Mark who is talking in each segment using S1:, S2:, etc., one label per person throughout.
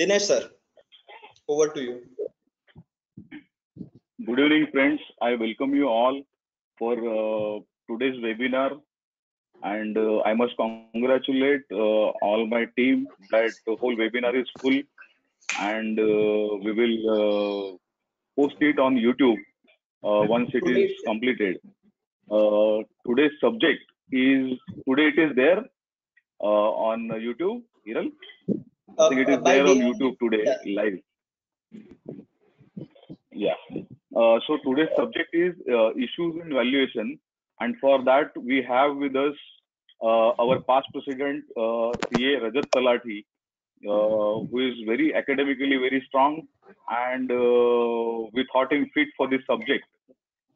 S1: Dinesh sir, over to you.
S2: Good evening, friends. I welcome you all for uh, today's webinar. And uh, I must congratulate uh, all my team that the whole webinar is full and uh, we will uh, post it on YouTube uh, once it is completed. today's subject is, today it is there on YouTube, Hiral? I think it is there on YouTube today, live. Yeah. Uh, so today's subject is uh, issues in valuation, and for that we have with us uh, our past president uh, CA Rajat Talati, uh, who is very academically very strong, and we thought him fit for this subject.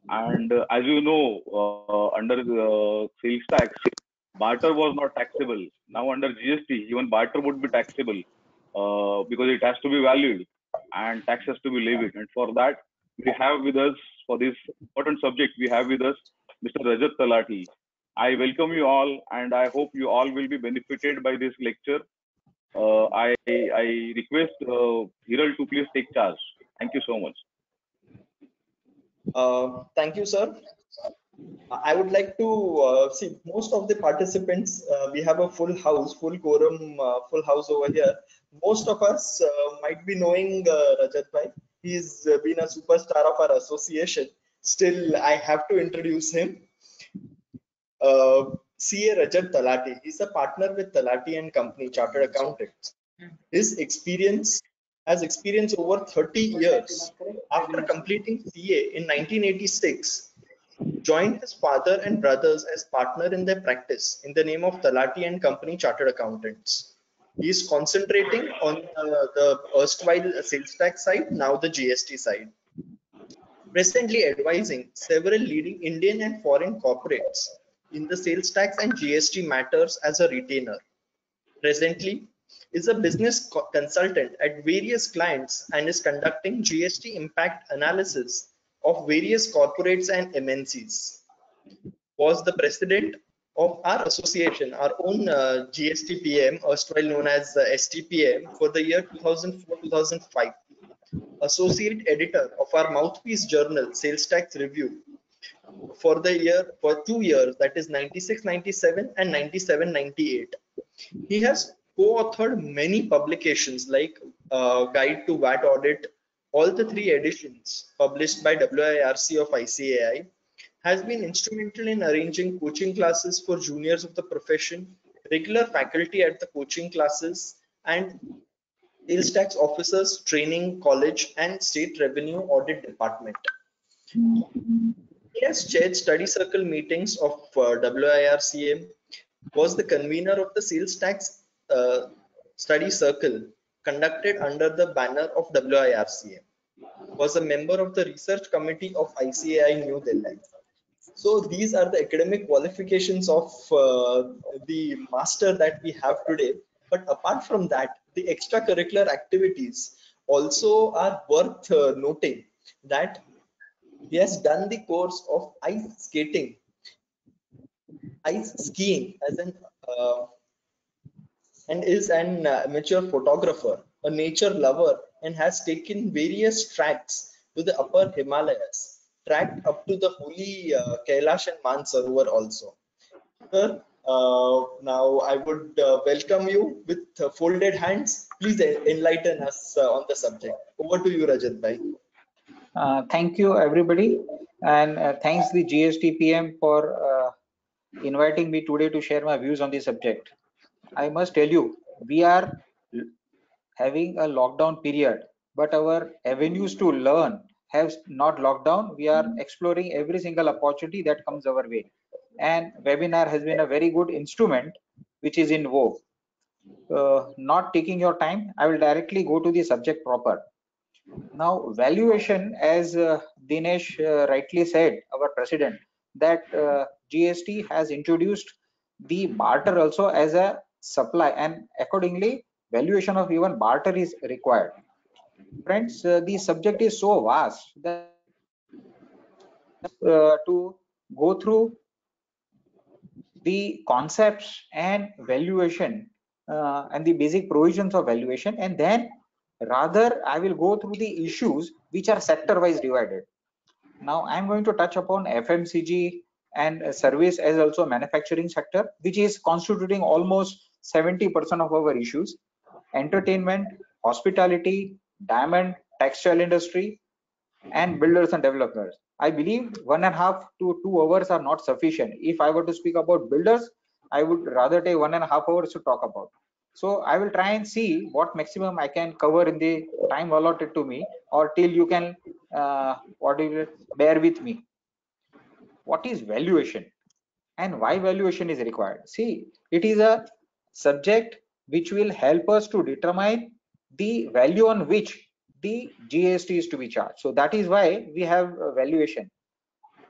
S2: And as you know, under the sales tax, barter was not taxable. Now under GST, even barter would be taxable uh, because it has to be valued and tax has to be levied. And for that, we have with us for this important subject, we have with us Mr. Rajat Talati. I welcome you all and I hope you all will be benefited by this lecture. Uh, I, I request uh, Hiral to please take charge. Thank you so much.
S1: Uh, thank you, sir. I would like to uh, see most of the participants. Uh, we have a full house, full quorum, uh, full house over here. Most of us uh, might be knowing uh, Rajat Bhai. He's uh, been a superstar of our association. Still, I have to introduce him. CA Rajat Talati. He's a partner with Talati and Company, Chartered Accountants. His experience has experience over 30 years. After completing CA in 1986, joined his father and brothers as partner in their practice in the name of Talati and Company Chartered Accountants. He is concentrating on the erstwhile sales tax side, now the GST side. Presently advising several leading Indian and foreign corporates in the sales tax and GST matters as a retainer. Presently, is a business co consultant at various clients and is conducting GST impact analysis of various corporates and MNCs. Was the president of our association, our own uh, GSTPAM, erstwhile known as uh, STPM, for the year 2004-2005. Associate editor of our mouthpiece journal, Sales Tax Review, for the year for two years, that is 96-97 and 97-98. He has co-authored many publications like uh, Guide to VAT Audit, all the three editions published by WIRC of ICAI has been instrumental in arranging coaching classes for juniors of the profession, regular faculty at the coaching classes, and sales tax officers training college and state revenue audit department. He has chaired study circle meetings of uh, WIRCM, was the convener of the sales tax uh, study circle conducted under the banner of WIRCM, was a member of the research committee of ICAI New Delhi. So these are the academic qualifications of uh, the master that we have today. But apart from that, the extracurricular activities also are worth uh, noting that he has done the course of ice skating, ice skiing as an uh, and is an uh, amateur photographer, a nature lover, and has taken various tracks to the upper Himalayas, tracked up to the holy uh, Kailash and Mansarovar also. Sir, uh, now I would uh, welcome you with uh, folded hands. Please enlighten us uh, on the subject. Over to you, Rajat Bhai.
S3: Uh, thank you, everybody, and thanks the GSTPAM for inviting me today to share my views on the subject. I must tell you, we are having a lockdown period, but our avenues to learn have not locked down. We are exploring every single opportunity that comes our way. And webinar has been a very good instrument which is in vogue. Uh, not taking your time, I will directly go to the subject proper. Now, valuation, as uh, Dinesh uh, rightly said, our president, that uh, GST has introduced the barter also as a supply and accordingly valuation of even barter is required friends uh, the subject is so vast that uh, to go through the concepts and valuation uh, and the basic provisions of valuation and then Rather, I will go through the issues which are sector wise divided. Now, I'm going to touch upon FMCG and service as also manufacturing sector, which is constituting almost 70% of our issues. Entertainment, hospitality, diamond, textile industry, and builders and developers. I believe one and a half to two hours are not sufficient. If I were to speak about builders, I would rather take one and a half hours to talk about. So I will try and see what maximum I can cover in the time allotted to me or till you can uh, what you bear with me. What is valuation and why valuation is required? See, it is a subject which will help us to determine the value on which the GST is to be charged. So that is why we have uh, valuation.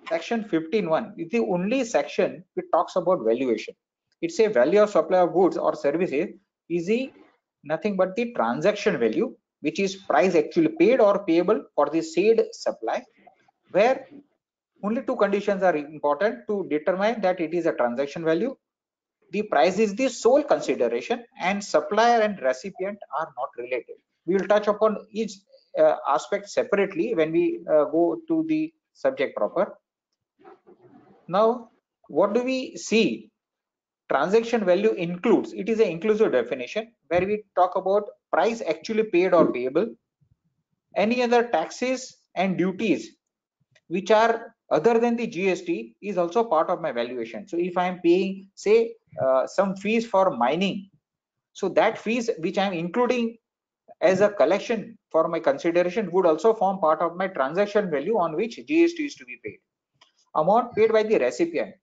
S3: Section 15.1 is the only section which talks about valuation. It's a value of supply of goods or services is the nothing but the transaction value which is price actually paid or payable for the said supply where only two conditions are important to determine that it is a transaction value the price is the sole consideration and supplier and recipient are not related. We will touch upon each uh, aspect separately when we uh, go to the subject proper. Now what do we see? Transaction value includes it is an inclusive definition where we talk about price actually paid or payable any other taxes and duties which are other than the gst is also part of my valuation. So if i am paying say some fees for mining. So that fees which i am including as a collection for my consideration would also form part of my transaction value on which gst is to be paid. Amount paid by the recipient.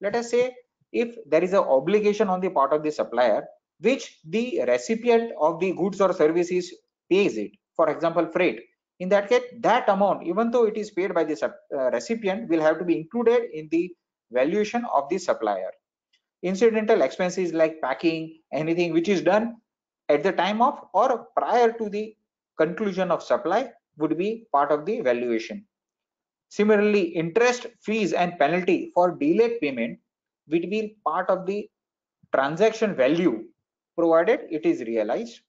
S3: Let us say if there is an obligation on the part of the supplier which the recipient of the goods or services pays it for example freight. In that case that amount even though it is paid by the uh, recipient will have to be included in the valuation of the supplier incidental expenses like packing anything which is done at the time of or prior to the conclusion of supply would be part of the valuation similarly interest fees and penalty for delayed payment will be part of the transaction value provided it is realized.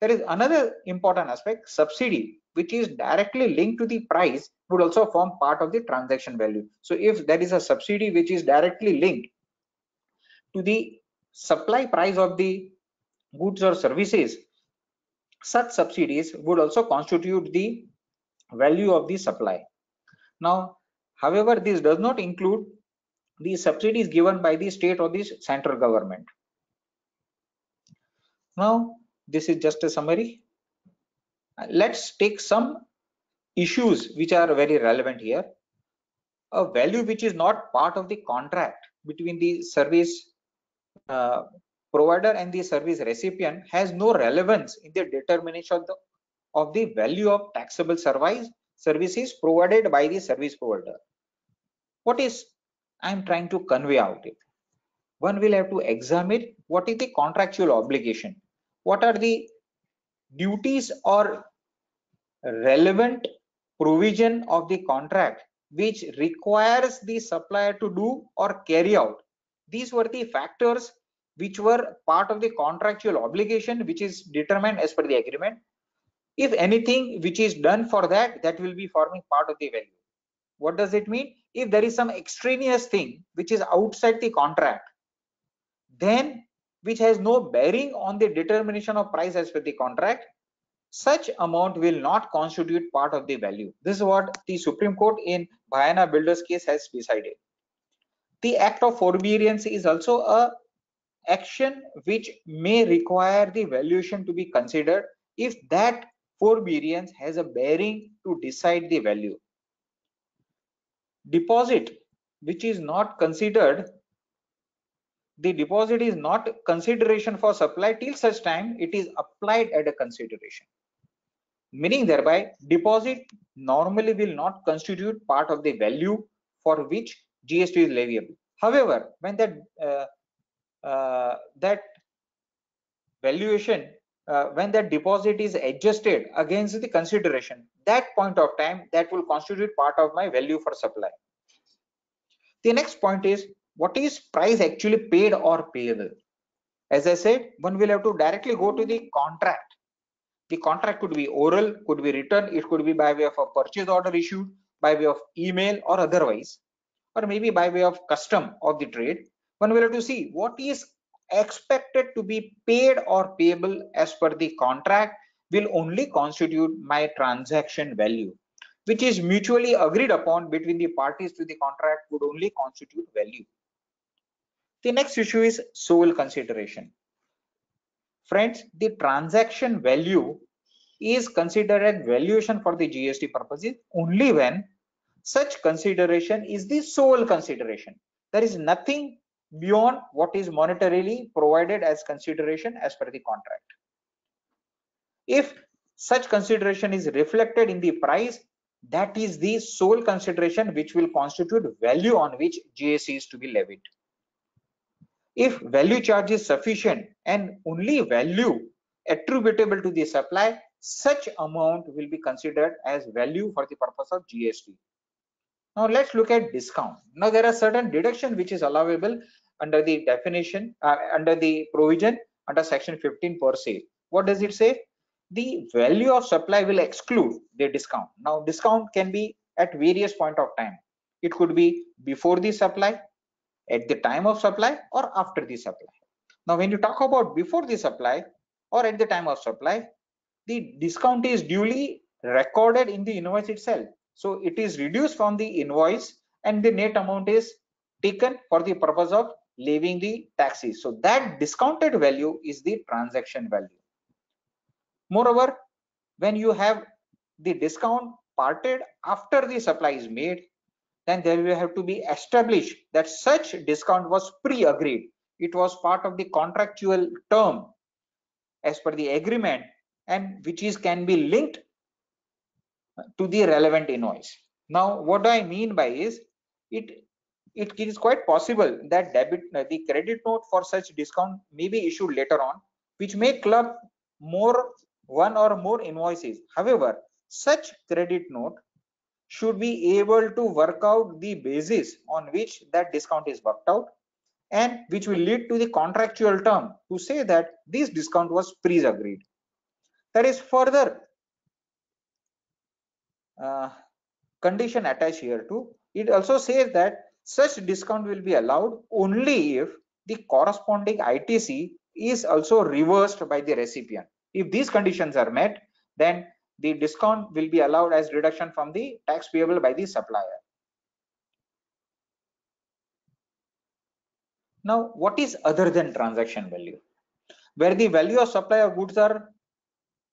S3: There is another important aspect, subsidy, which is directly linked to the price would also form part of the transaction value. So if there is a subsidy which is directly linked to the supply price of the goods or services, such subsidies would also constitute the value of the supply. Now, however, this does not include the subsidies given by the state or the central government. Now, this is just a summary. Uh, let's take some issues which are very relevant here. A value which is not part of the contract between the service uh, provider and the service recipient has no relevance in the determination of the, of the value of taxable service services provided by the service provider. What is I'm trying to convey out it. One will have to examine what is the contractual obligation, what are the duties or relevant provision of the contract which requires the supplier to do or carry out. These were the factors which were part of the contractual obligation which is determined as per the agreement. If anything which is done for that, that will be forming part of the value. What does it mean? If there is some extraneous thing which is outside the contract, then which has no bearing on the determination of price as per the contract, such amount will not constitute part of the value. This is what the Supreme Court in Bhayana Builders case has decided. The act of forbearance is also a action which may require the valuation to be considered if that forbearance has a bearing to decide the value. Deposit which is not considered the deposit is not consideration for supply till such time it is applied at a consideration meaning thereby deposit normally will not constitute part of the value for which gst is leviable. However when that uh, uh, that valuation uh, when that deposit is adjusted against the consideration that point of time that will constitute part of my value for supply. The next point is what is price actually paid or payable? As i said one will have to directly go to the contract. The contract could be oral, could be written, it could be by way of a purchase order issued, by way of email or otherwise, or maybe by way of custom of the trade. One will have to see what is expected to be paid or payable as per the contract will only constitute my transaction value which is mutually agreed upon between the parties to the contract would only constitute value. The next issue is sole consideration. Friends, the transaction value is considered valuation for the GST purposes only when such consideration is the sole consideration. There is nothing beyond what is monetarily provided as consideration as per the contract. If such consideration is reflected in the price, that is the sole consideration which will constitute value on which GST is to be levied. If value charge is sufficient and only value attributable to the supply, such amount will be considered as value for the purpose of GST. Now let's look at discount. Now there are certain deduction which is allowable under the definition, uh, under the provision under section 15 per se. What does it say? the value of supply will exclude the discount. Now discount can be at various point of time. It could be before the supply, at the time of supply or after the supply. Now when you talk about before the supply or at the time of supply, the discount is duly recorded in the invoice itself. So it is reduced from the invoice and the net amount is taken for the purpose of levying the taxes. So that discounted value is the transaction value. Moreover, when you have the discount parted after the supply is made, then there will have to be established that such discount was pre-agreed. It was part of the contractual term as per the agreement and which is can be linked to the relevant invoice. Now, what I mean by is it it is quite possible that debit uh, the credit note for such discount may be issued later on, which may club more one or more invoices. However, such credit note should be able to work out the basis on which that discount is worked out and which will lead to the contractual term to say that this discount was pre-agreed. That is further uh, condition attached here too. It also says that such discount will be allowed only if the corresponding ITC is also reversed by the recipient. If these conditions are met, then the discount will be allowed as reduction from the tax payable by the supplier. Now, what is other than transaction value? Where the value of supply of goods are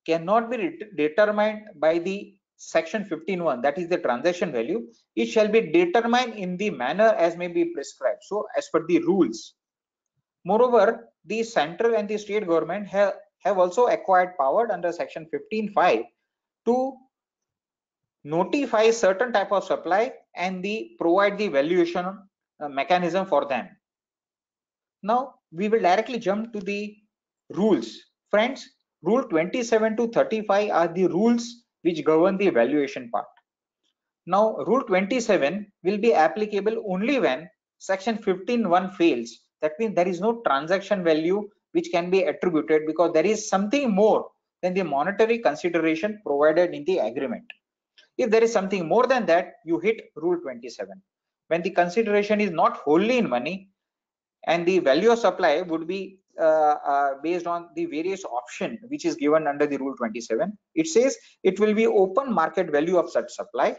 S3: cannot be determined by the section 15.1 that is the transaction value it shall be determined in the manner as may be prescribed. So as per the rules. Moreover the central and the state government have have also acquired power under section 15.5 to notify certain type of supply and the provide the valuation uh, mechanism for them. Now we will directly jump to the rules. Friends rule 27 to 35 are the rules which govern the valuation part now rule 27 will be applicable only when section 15.1 fails that means there is no transaction value which can be attributed because there is something more than the monetary consideration provided in the agreement. If there is something more than that, you hit rule 27. When the consideration is not wholly in money and the value of supply would be Uh, uh, based on the various option which is given under the rule 27, it says it will be open market value of such supply.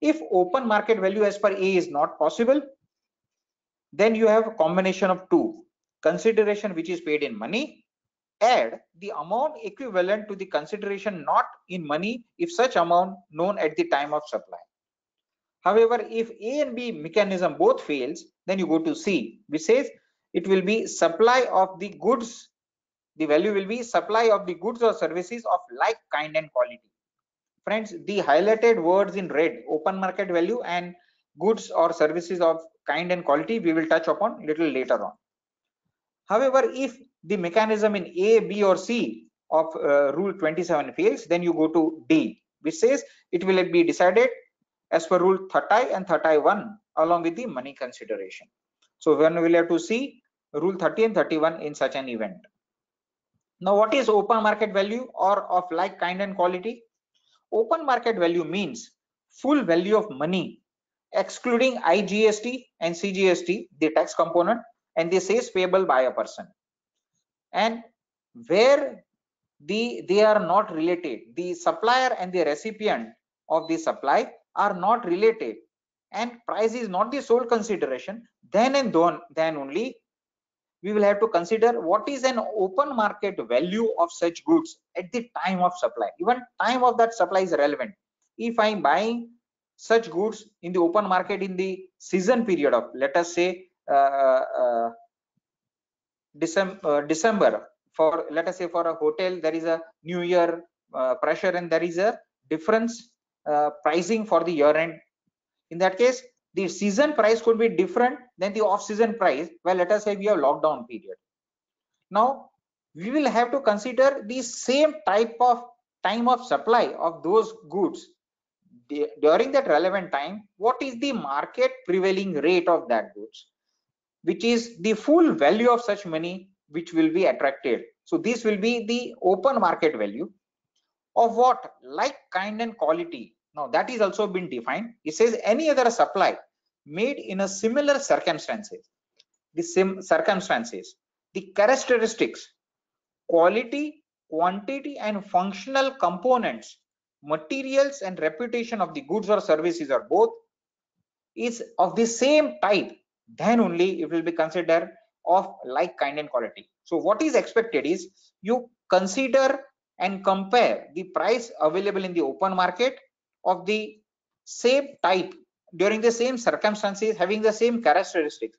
S3: If open market value as per A is not possible, then you have a combination of two consideration which is paid in money add the amount equivalent to the consideration not in money if such amount known at the time of supply however if a and b mechanism both fails then you go to c which says it will be supply of the goods. The value will be supply of the goods or services of like kind and quality. Friends the highlighted words in red open market value and goods or services of kind and quality we will touch upon little later on. However, if the mechanism in A, B or C of uh, rule 27 fails, then you go to D, which says it will be decided as per rule 30 and 31 along with the money consideration. So when we will have to see rule 30 and 31 in such an event. Now, what is open market value or of like kind and quality? Open market value means full value of money, excluding IGST and CGST, the tax component, and the sales payable by a person. And where the they are not related, the supplier and the recipient of the supply are not related, and price is not the sole consideration, then and then only we will have to consider what is an open market value of such goods at the time of supply. Even time of that supply is relevant. If i'm buying such goods in the open market in the season period of let us say uh, uh, December, uh, December for let us say for a hotel there is a new year uh, pressure and there is a difference uh, pricing for the year end. In that case the season price could be different than the off season price. Well let us say we have lockdown period. Now we will have to consider the same type of time of supply of those goods. During that relevant time what is the market prevailing rate of that goods? Which is the full value of such money which will be attracted. So this will be the open market value. Of what? Like kind and quality now that is also been defined. It says any other supply made in a similar circumstances. The same circumstances, the characteristics, quality, quantity, and functional components, materials, and reputation of the goods or services or both is of the same type, then only it will be considered of like kind and quality. So what is expected is you consider and compare the price available in the open market of the same type during the same circumstances having the same characteristics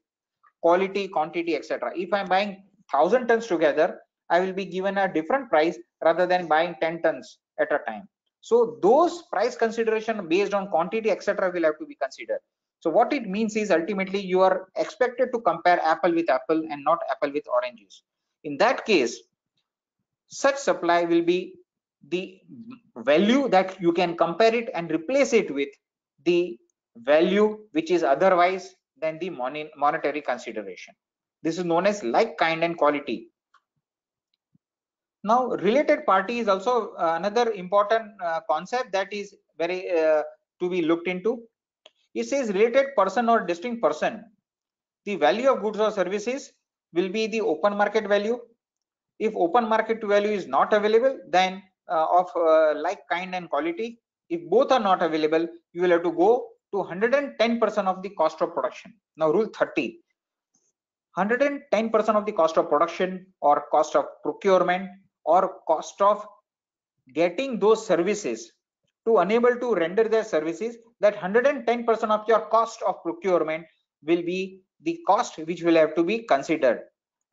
S3: quality quantity etc if i'm buying 1000 tons together i will be given a different price rather than buying 10 tons at a time. So those price consideration based on quantity etc will have to be considered. So what it means is ultimately you are expected to compare apple with apple and not apple with oranges. In that case such supply will be the value that you can compare it and replace it with the value which is otherwise than the monetary consideration. This is known as like kind and quality. Now related party is also uh, another important uh, concept that is very uh, to be looked into. It says related person or distinct person. The value of goods or services will be the open market value. If open market value is not available then of uh, like kind and quality. If both are not available you will have to go to 110 percent of the cost of production. Now rule 30 110 percent of the cost of production or cost of procurement or cost of getting those services to unable to render their services that 110 percent of your cost of procurement will be the cost which will have to be considered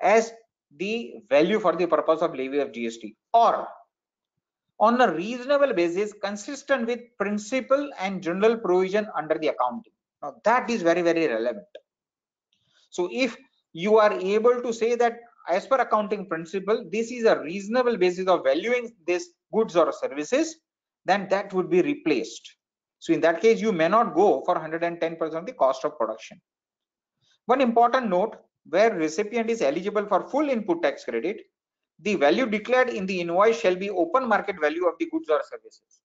S3: as the value for the purpose of levy of gst or on a reasonable basis consistent with principle and general provision under the accounting. Now that is very very relevant. So if you are able to say that as per accounting principle this is a reasonable basis of valuing this goods or services then that would be replaced. So in that case you may not go for 110 percent of the cost of production. One important note where recipient is eligible for full input tax credit the value declared in the invoice shall be open market value of the goods or services.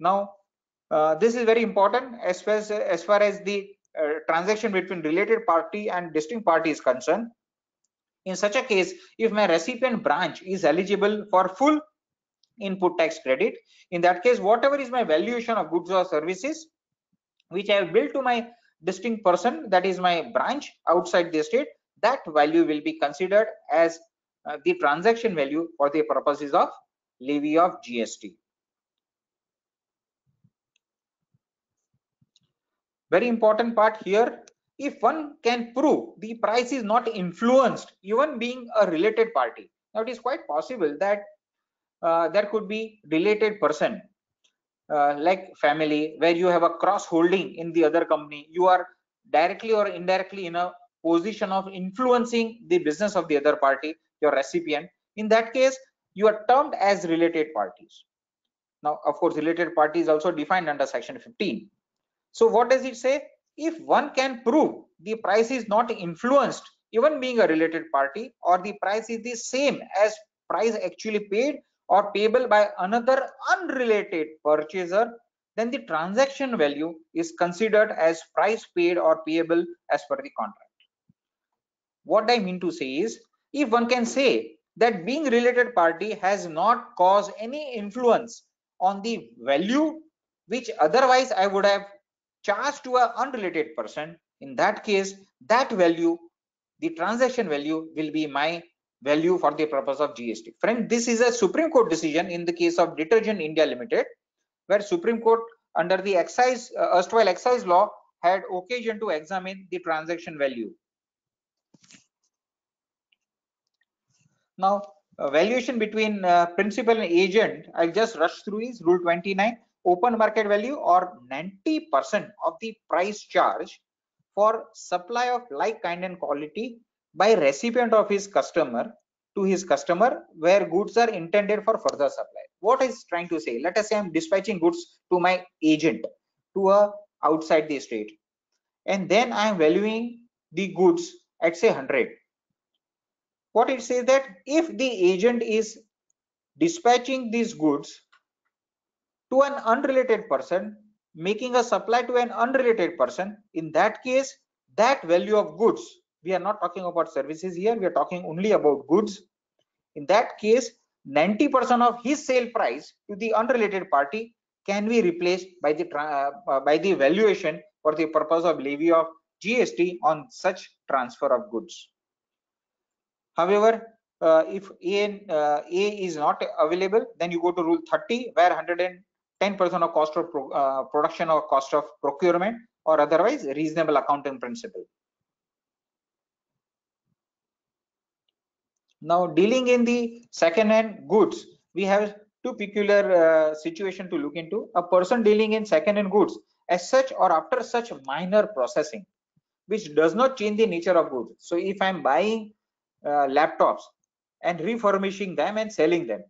S3: Now uh, this is very important as far as, as, far as the uh, transaction between related party and distinct party is concerned. In such a case if my recipient branch is eligible for full input tax credit in that case whatever is my valuation of goods or services which i have billed to my distinct person that is my branch outside the state that value will be considered as uh, the transaction value for the purposes of levy of GST. Very important part here, if one can prove the price is not influenced, even being a related party. Now it is quite possible that uh, there could be related person uh, like family where you have a cross holding in the other company you are directly or indirectly in a position of influencing the business of the other party your recipient. In that case you are termed as related parties. Now of course related party is also defined under section 15 so what does it say? If one can prove the price is not influenced even being a related party or the price is the same as price actually paid or payable by another unrelated purchaser, then the transaction value is considered as price paid or payable as per the contract. What I mean to say is, if one can say that being related party has not caused any influence on the value which otherwise I would have charged to an unrelated person, in that case, that value, the transaction value will be my value for the purpose of GST. Friend, this is a Supreme Court decision in the case of Detergent India Limited, where Supreme Court under the excise, uh, erstwhile excise law had occasion to examine the transaction value. Now, uh, valuation between uh, principal and agent, I'll just rush through is rule 29, open market value or 90% of the price charge for supply of like kind and quality by recipient of his customer to his customer where goods are intended for further supply. What is trying to say let us say i'm dispatching goods to my agent to a outside the state and then i am valuing the goods at say 100 what it says that if the agent is dispatching these goods to an unrelated person making a supply to an unrelated person in that case that value of goods we are not talking about services here we are talking only about goods. In that case 90% of his sale price to the unrelated party can be replaced by the uh, by the valuation for the purpose of levy of gst on such transfer of goods however uh, if a, uh, a is not available then you go to rule 30 where 110% of cost of pro, uh, production or cost of procurement or otherwise reasonable accounting principle Now dealing in the second-hand goods, we have two peculiar uh, situation to look into. A person dealing in second-hand goods as such or after such minor processing, which does not change the nature of goods. So if I'm buying uh, laptops and refurbishing them and selling them,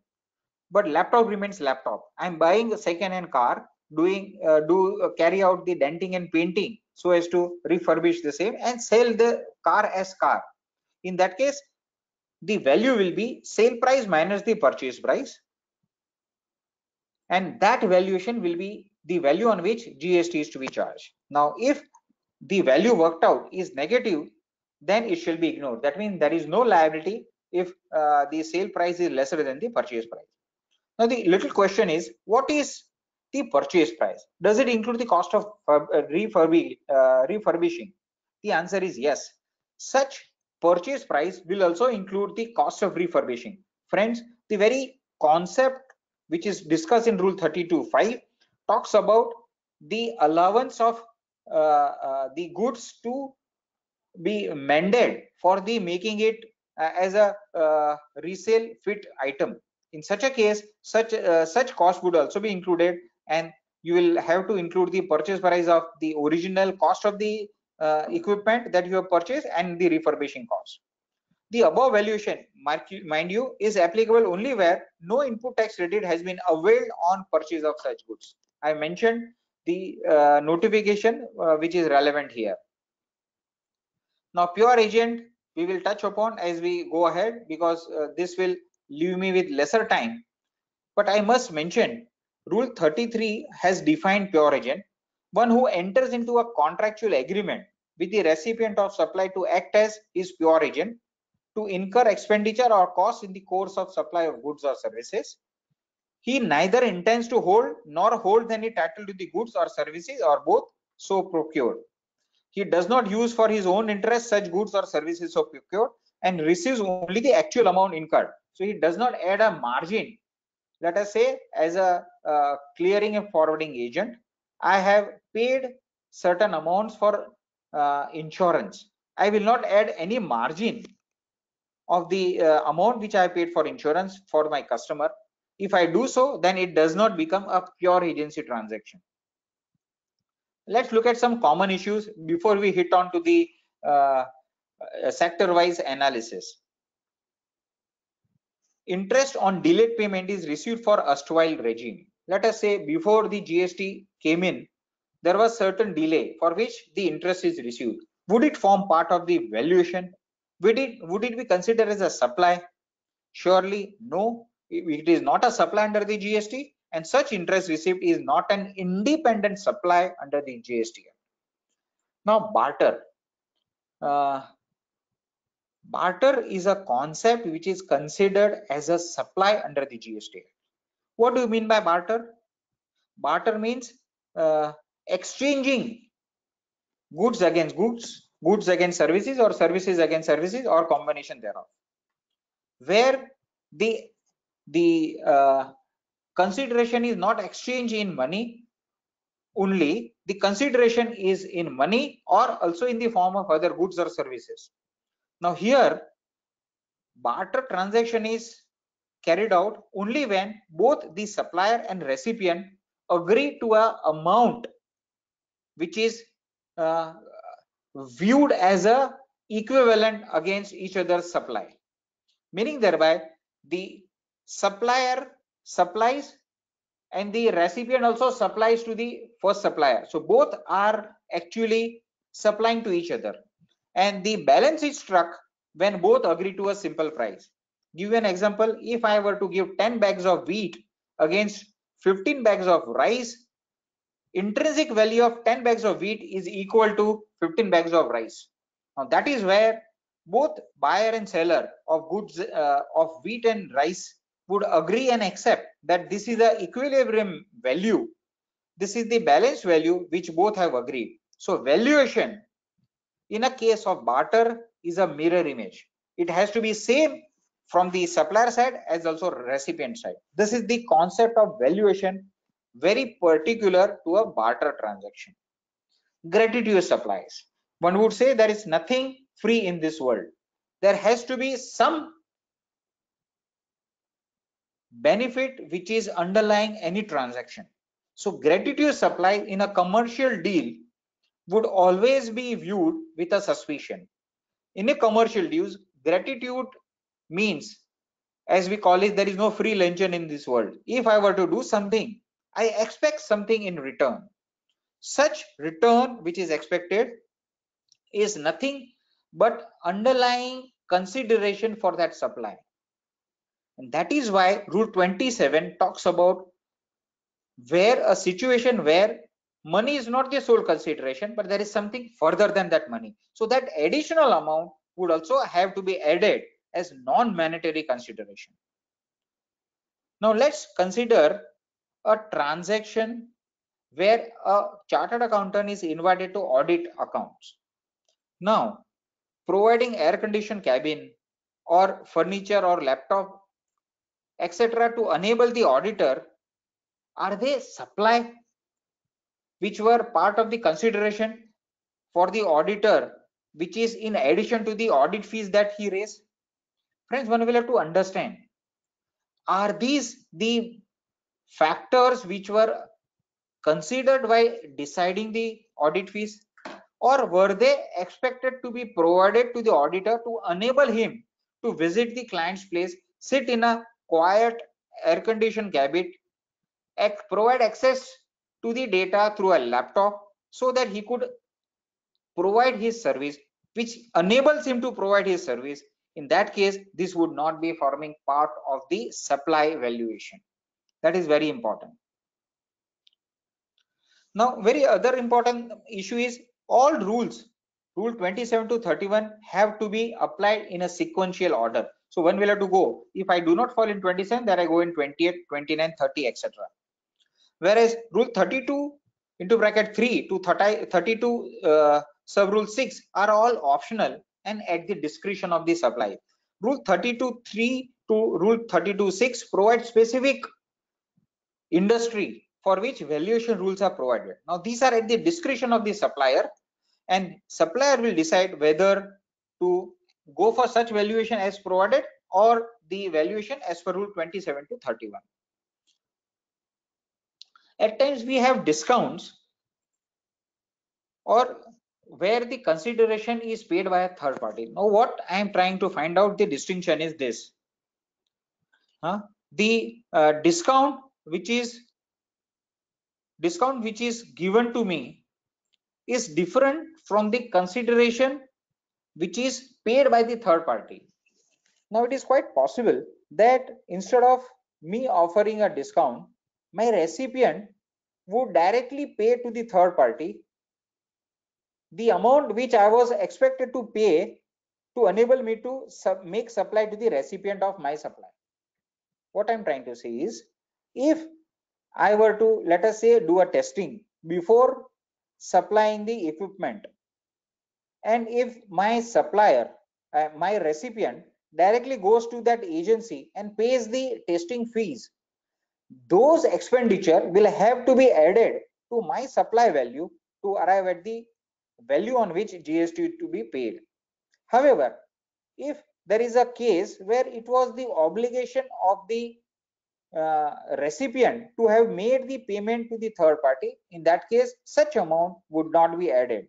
S3: but laptop remains laptop. I'm buying a second-hand car, doing uh, do uh, carry out the denting and painting so as to refurbish the same and sell the car as car. In that case, the value will be sale price minus the purchase price and that valuation will be the value on which GST is to be charged. Now, if the value worked out is negative, then it shall be ignored. That means there is no liability if uh, the sale price is lesser than the purchase price. Now, the little question is, what is the purchase price? Does it include the cost of uh, uh, refurbishing? The answer is yes. Such purchase price will also include the cost of refurbishing friends the very concept which is discussed in rule 32.5 talks about the allowance of uh, uh, the goods to be mended for the making it uh, as a uh, resale fit item in such a case such uh, such cost would also be included and you will have to include the purchase price of the original cost of the uh, equipment that you have purchased and the refurbishing cost. The above valuation, mind you, is applicable only where no input tax credit has been availed on purchase of such goods. I mentioned the uh, notification uh, which is relevant here. Now, pure agent we will touch upon as we go ahead because uh, this will leave me with lesser time. But I must mention Rule 33 has defined pure agent one who enters into a contractual agreement with the recipient of supply to act as his pure agent to incur expenditure or cost in the course of supply of goods or services. He neither intends to hold nor holds any title to the goods or services or both so procured. He does not use for his own interest such goods or services so procured and receives only the actual amount incurred. So he does not add a margin, let us say as a uh, clearing and forwarding agent I have paid certain amounts for uh, insurance. I will not add any margin of the uh, amount which I paid for insurance for my customer. If I do so, then it does not become a pure agency transaction. Let's look at some common issues before we hit on to the uh, sector-wise analysis. Interest on delayed payment is received for erstwhile regime. Let us say before the gst came in there was certain delay for which the interest is received. Would it form part of the valuation? Would it would it be considered as a supply? Surely no, it is not a supply under the GST and such interest received is not an independent supply under the GST. Now barter. Uh, barter is a concept which is considered as a supply under the GST. What do you mean by barter? Barter means uh, exchanging goods against goods, goods against services or services against services or combination thereof. Where the the uh, consideration is not exchange in money only. The consideration is in money or also in the form of other goods or services. Now here barter transaction is carried out only when both the supplier and recipient agree to a amount which is uh, viewed as a equivalent against each other's supply meaning thereby the supplier supplies and the recipient also supplies to the first supplier. So both are actually supplying to each other. And the balance is struck when both agree to a simple price. Give you an example. If i were to give 10 bags of wheat against 15 bags of rice intrinsic value of 10 bags of wheat is equal to 15 bags of rice. Now that is where both buyer and seller of goods uh, of wheat and rice would agree and accept that this is the equilibrium value this is the balance value which both have agreed. So valuation in a case of barter is a mirror image. It has to be same from the supplier side as also recipient side. This is the concept of valuation very particular to a barter transaction. Gratuitous supplies. One would say there is nothing free in this world. There has to be some benefit which is underlying any transaction. So gratitude supply in a commercial deal would always be viewed with a suspicion. In a commercial deal, gratitude means, as we call it, there is no free lunch in this world. If I were to do something, I expect something in return. Such return which is expected is nothing but underlying consideration for that supply and that is why rule 27 talks about where a situation where money is not the sole consideration but there is something further than that money. So that additional amount would also have to be added as non-monetary consideration. Now let's consider a transaction where a chartered accountant is invited to audit accounts. Now providing air conditioned cabin or furniture or laptop etc to enable the auditor are they supply which were part of the consideration for the auditor which is in addition to the audit fees that he raised? Friends one will have to understand are these the factors which were considered by deciding the audit fees? Or were they expected to be provided to the auditor to enable him to visit the client's place sit in a quiet air conditioned cabin provide access to the data through a laptop so that he could provide his service which enables him to provide his service. In that case this would not be forming part of the supply valuation. That is very important. Now very other important issue is all rules rule 27 to 31 have to be applied in a sequential order so when will have to go? If I do not fall in 27, then I go in 28, 29, 30, etc. Whereas rule 32 into bracket 3 to 30, 32 uh, sub rule 6 are all optional and at the discretion of the supply. Rule 32 3 to rule 32 6 provide specific industry for which valuation rules are provided. Now these are at the discretion of the supplier and supplier will decide whether to go for such valuation as provided or the valuation as per rule 27 to 31 at times we have discounts or where the consideration is paid by a third party. Now what i am trying to find out the distinction is this. Huh? the uh, discount which is discount which is given to me is different from the consideration which is paid by the third party now it is quite possible that instead of me offering a discount, my recipient would directly pay to the third party the amount which I was expected to pay to enable me to make supply to the recipient of my supply. What I'm trying to say is, if I were to, let us say, do a testing before supplying the equipment, and if my supplier, uh, my recipient directly goes to that agency and pays the testing fees, those expenditure will have to be added to my supply value to arrive at the value on which GST to be paid. However, if there is a case where it was the obligation of the uh, recipient to have made the payment to the third party, in that case, such amount would not be added.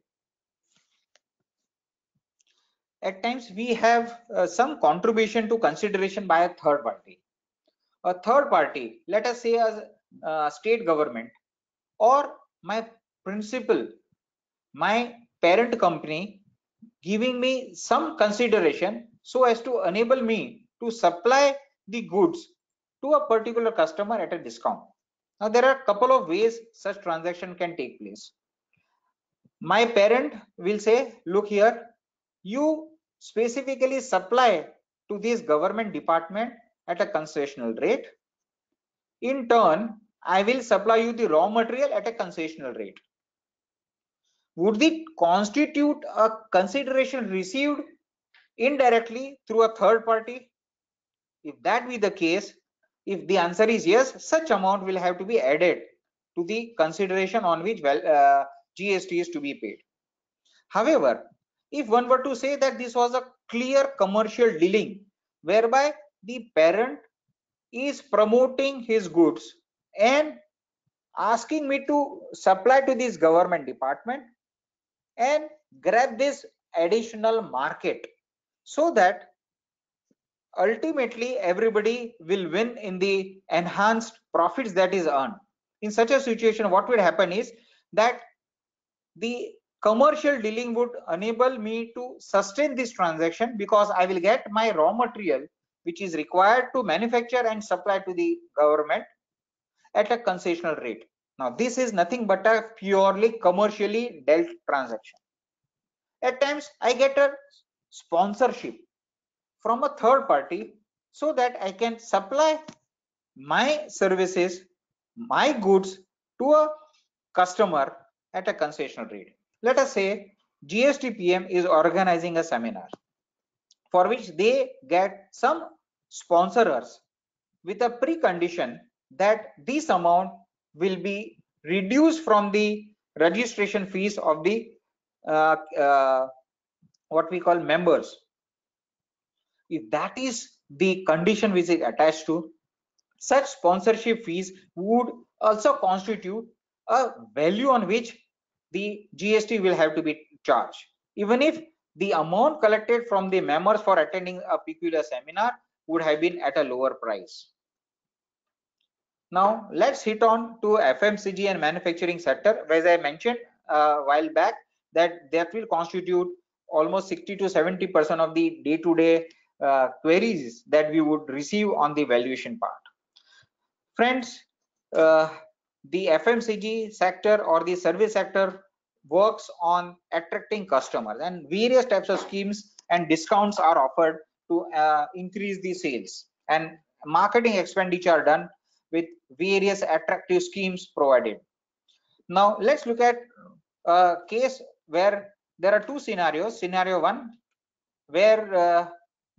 S3: At times, we have uh, some contribution to consideration by a third party. A third party, let us say a uh, state government or my principal my parent company giving me some consideration so as to enable me to supply the goods to a particular customer at a discount. Now there are a couple of ways such transaction can take place. My parent will say, look here, you specifically supply to this government department at a concessional rate. In turn, I will supply you the raw material at a concessional rate would it constitute a consideration received indirectly through a third party? If that be the case, if the answer is yes, such amount will have to be added to the consideration on which well, uh, GST is to be paid. However, if one were to say that this was a clear commercial dealing whereby the parent is promoting his goods and asking me to supply to this government department and grab this additional market so that ultimately everybody will win in the enhanced profits that is earned. In such a situation what would happen is that the commercial dealing would enable me to sustain this transaction because i will get my raw material which is required to manufacture and supply to the government at a concessional rate. Now, this is nothing but a purely commercially dealt transaction. At times, I get a sponsorship from a third party so that I can supply my services, my goods to a customer at a concessional rate. Let us say GSTPAM is organizing a seminar for which they get some sponsors with a precondition that this amount will be reduced from the registration fees of the uh, uh, what we call members if that is the condition which is attached to such sponsorship fees would also constitute a value on which the gst will have to be charged even if the amount collected from the members for attending a peculiar seminar would have been at a lower price now let's hit on to FMCG and manufacturing sector. As I mentioned a uh, while back, that that will constitute almost 60 to 70 percent of the day-to-day -day, uh, queries that we would receive on the valuation part. Friends, uh, the FMCG sector or the service sector works on attracting customers and various types of schemes and discounts are offered to uh, increase the sales and marketing expenditure are done with various attractive schemes provided. Now let's look at a case where there are two scenarios. Scenario one, where uh,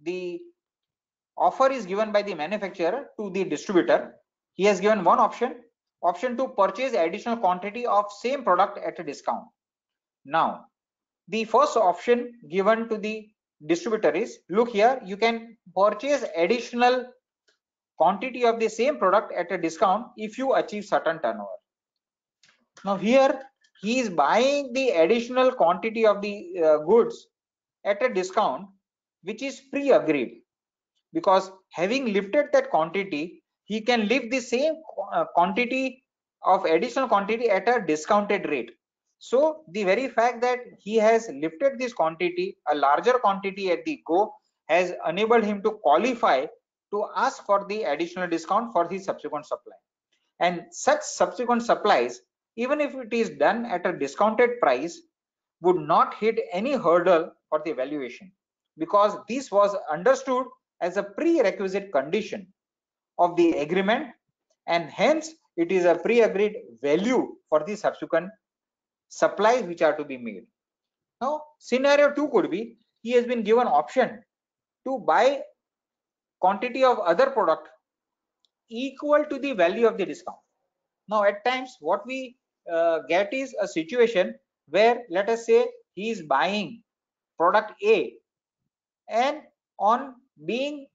S3: the offer is given by the manufacturer to the distributor. He has given one option, option to purchase additional quantity of same product at a discount. Now, the first option given to the distributor is, look here, you can purchase additional quantity of the same product at a discount if you achieve certain turnover now here he is buying the additional quantity of the uh, goods at a discount which is pre-agreed. Because having lifted that quantity he can lift the same uh, quantity of additional quantity at a discounted rate. So the very fact that he has lifted this quantity a larger quantity at the go has enabled him to qualify to ask for the additional discount for the subsequent supply. And such subsequent supplies, even if it is done at a discounted price, would not hit any hurdle for the valuation because this was understood as a prerequisite condition of the agreement and hence it is a pre-agreed value for the subsequent supplies which are to be made. Now, scenario two could be he has been given option to buy quantity of other product equal to the value of the discount. Now, at times what we uh, get is a situation where let us say he is buying product A and on being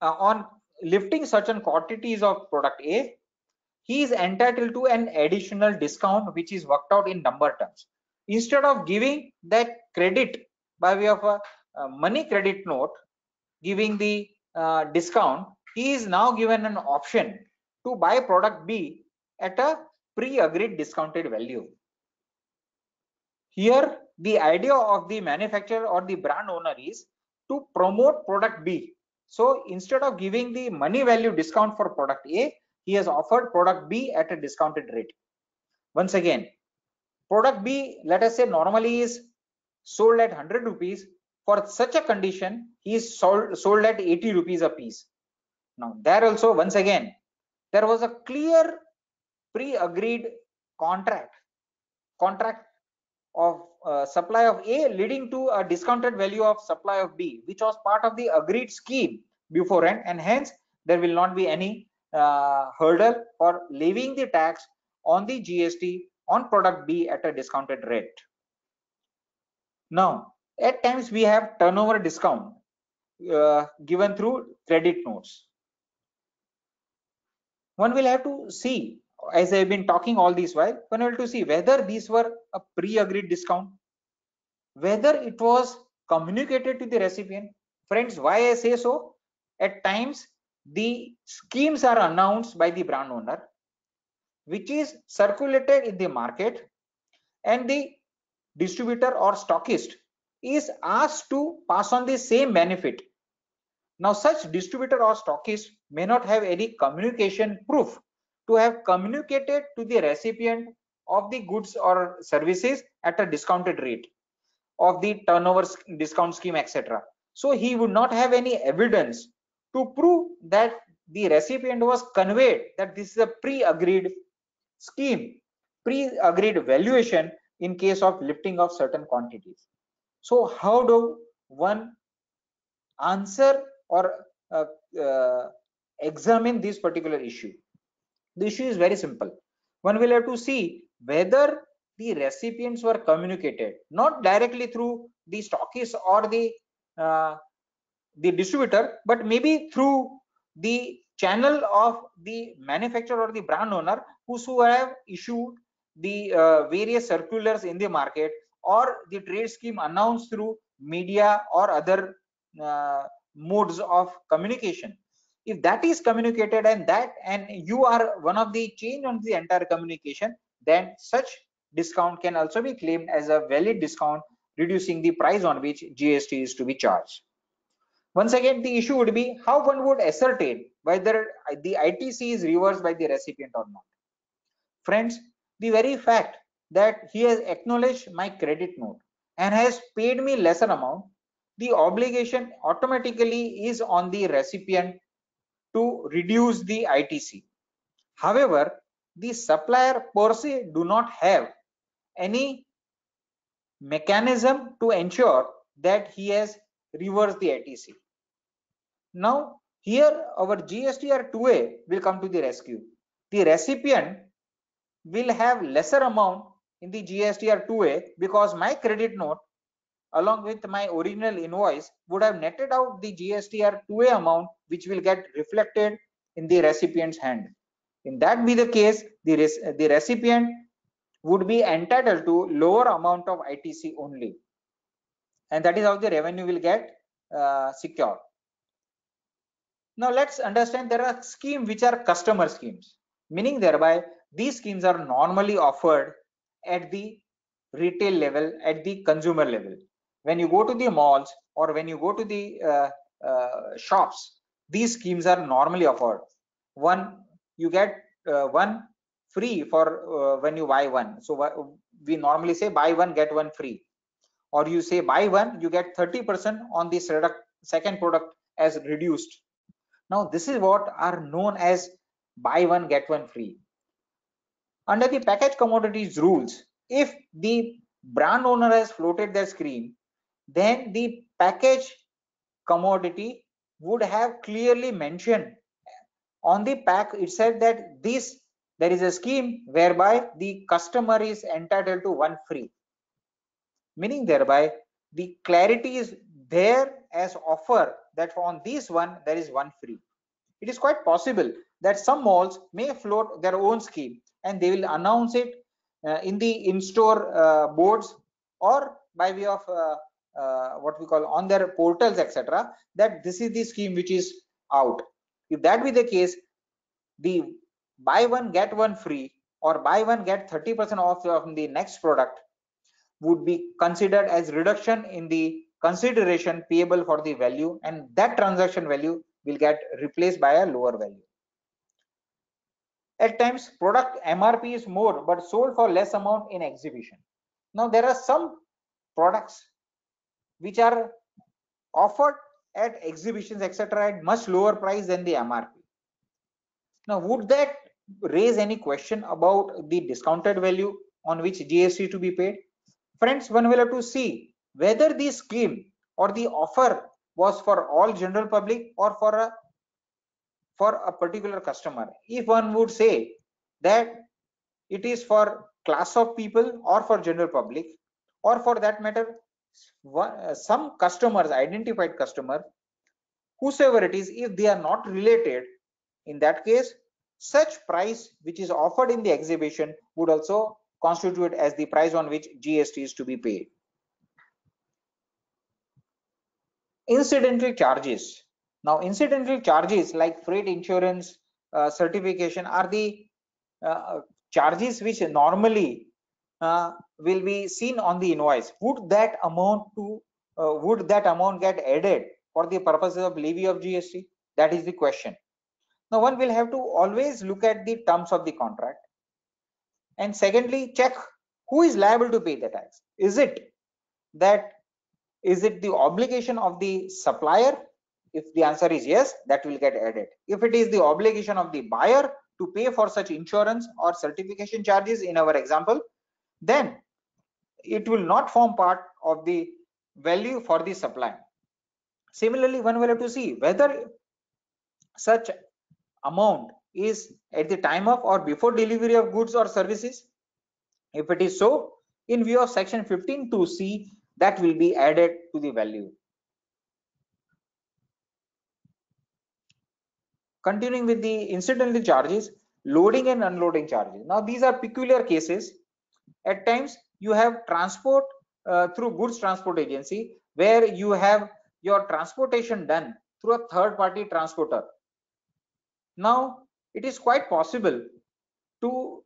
S3: uh, on lifting certain quantities of product A, he is entitled to an additional discount which is worked out in number terms. Instead of giving that credit by way of a, a money credit note, giving the uh, discount, he is now given an option to buy product B at a pre-agreed discounted value. Here, the idea of the manufacturer or the brand owner is to promote product B. So instead of giving the money value discount for product A, he has offered product B at a discounted rate. Once again, product B, let us say normally is sold at 100 rupees. For such a condition, he is sold, sold at 80 rupees a piece. Now there also, once again, there was a clear pre-agreed contract, contract of uh, supply of A leading to a discounted value of supply of B, which was part of the agreed scheme beforehand, and hence there will not be any uh, hurdle for levying the tax on the GST on product B at a discounted rate. Now, at times we have turnover discount uh, given through credit notes. One will have to see as I've been talking all this while, one will to see whether these were a pre-agreed discount, whether it was communicated to the recipient. Friends, why I say so? At times, the schemes are announced by the brand owner, which is circulated in the market, and the distributor or stockist is asked to pass on the same benefit. Now, such distributor or stockist may not have any communication proof to have communicated to the recipient of the goods or services at a discounted rate of the turnover discount scheme etc so he would not have any evidence to prove that the recipient was conveyed that this is a pre-agreed scheme pre-agreed valuation in case of lifting of certain quantities. So how do one answer or uh, uh, examine this particular issue the issue is very simple. One will have to see whether the recipients were communicated, not directly through the stockist or the uh, the distributor, but maybe through the channel of the manufacturer or the brand owner who have issued the uh, various circulars in the market or the trade scheme announced through media or other uh, modes of communication if that is communicated and that and you are one of the change on the entire communication then such discount can also be claimed as a valid discount reducing the price on which gst is to be charged. Once again the issue would be how one would ascertain whether the itc is reversed by the recipient or not. Friends the very fact that he has acknowledged my credit note and has paid me lesser amount the obligation automatically is on the recipient to reduce the ITC. However, the supplier per se do not have any mechanism to ensure that he has reversed the ITC. Now, here our GSTR 2A will come to the rescue. The recipient will have lesser amount in the GSTR 2A because my credit note along with my original invoice would have netted out the GSTR 2A amount which will get reflected in the recipient's hand. In that be the case, the, the recipient would be entitled to lower amount of ITC only. And that is how the revenue will get uh, secured. Now let's understand there are schemes which are customer schemes, meaning thereby these schemes are normally offered at the retail level, at the consumer level when you go to the malls or when you go to the uh, uh, shops these schemes are normally offered. One you get uh, one free for when you buy one. So we normally say buy one get one free. Or you say buy one you get 30 percent on this second product as reduced. Now this is what are known as buy one get one free. Under the package commodities rules if the brand owner has floated their scheme then the package commodity would have clearly mentioned on the pack it said that this there is a scheme whereby the customer is entitled to one free. Meaning thereby the clarity is there as offer that on this one there is one free. It is quite possible that some malls may float their own scheme and they will announce it uh, in the in-store uh, boards or by way of uh, Uh, what we call on their portals etc that this is the scheme which is out. If that be the case the buy one get one free or buy one get 30 percent off of the next product would be considered as reduction in the consideration payable for the value and that transaction value will get replaced by a lower value. At times product mrp is more but sold for less amount in exhibition. Now there are some products which are offered at exhibitions etc at much lower price than the mrp now would that raise any question about the discounted value on which gst to be paid? Friends one will have to see whether the scheme or the offer was for all general public or for a for a particular customer. If one would say that it is for class of people or for general public or for that matter some customers identified customer whosoever it is if they are not related in that case such price which is offered in the exhibition would also constitute as the price on which gst is to be paid. Incidental charges. Now incidental charges like freight insurance uh, certification are the uh, charges which normally uh, will be seen on the invoice. Would that amount to uh, would that amount get added for the purposes of levy of gst that is the question. Now one will have to always look at the terms of the contract. And secondly check who is liable to pay the tax. Is it that is it the obligation of the supplier? If the answer is yes that will get added. If it is the obligation of the buyer to pay for such insurance or certification charges in our example then it will not form part of the value for the supply. Similarly one will have to see whether such amount is at the time of or before delivery of goods or services. If it is so in view of section 15 to c that will be added to the value. Continuing with the incidental charges loading and unloading charges. Now these are peculiar cases at times you have transport uh, through goods transport agency where you have your transportation done through a third party transporter. Now it is quite possible to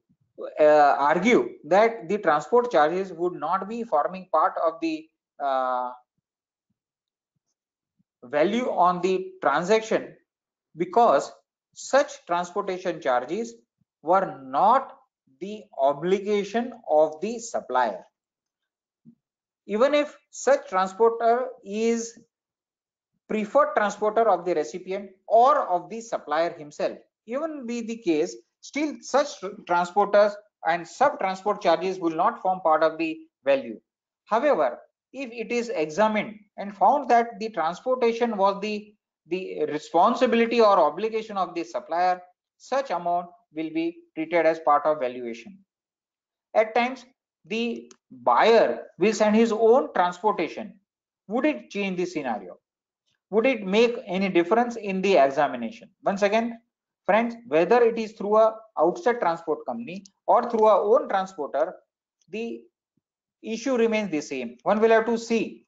S3: uh, argue that the transport charges would not be forming part of the uh, value on the transaction because such transportation charges were not the obligation of the supplier. Even if such transporter is preferred transporter of the recipient or of the supplier himself even be the case still such transporters and sub transport charges will not form part of the value. However if it is examined and found that the transportation was the the responsibility or obligation of the supplier such amount will be treated as part of valuation. At times the buyer will send his own transportation. Would it change the scenario? Would it make any difference in the examination? Once again friends whether it is through a outside transport company or through our own transporter the issue remains the same. One will have to see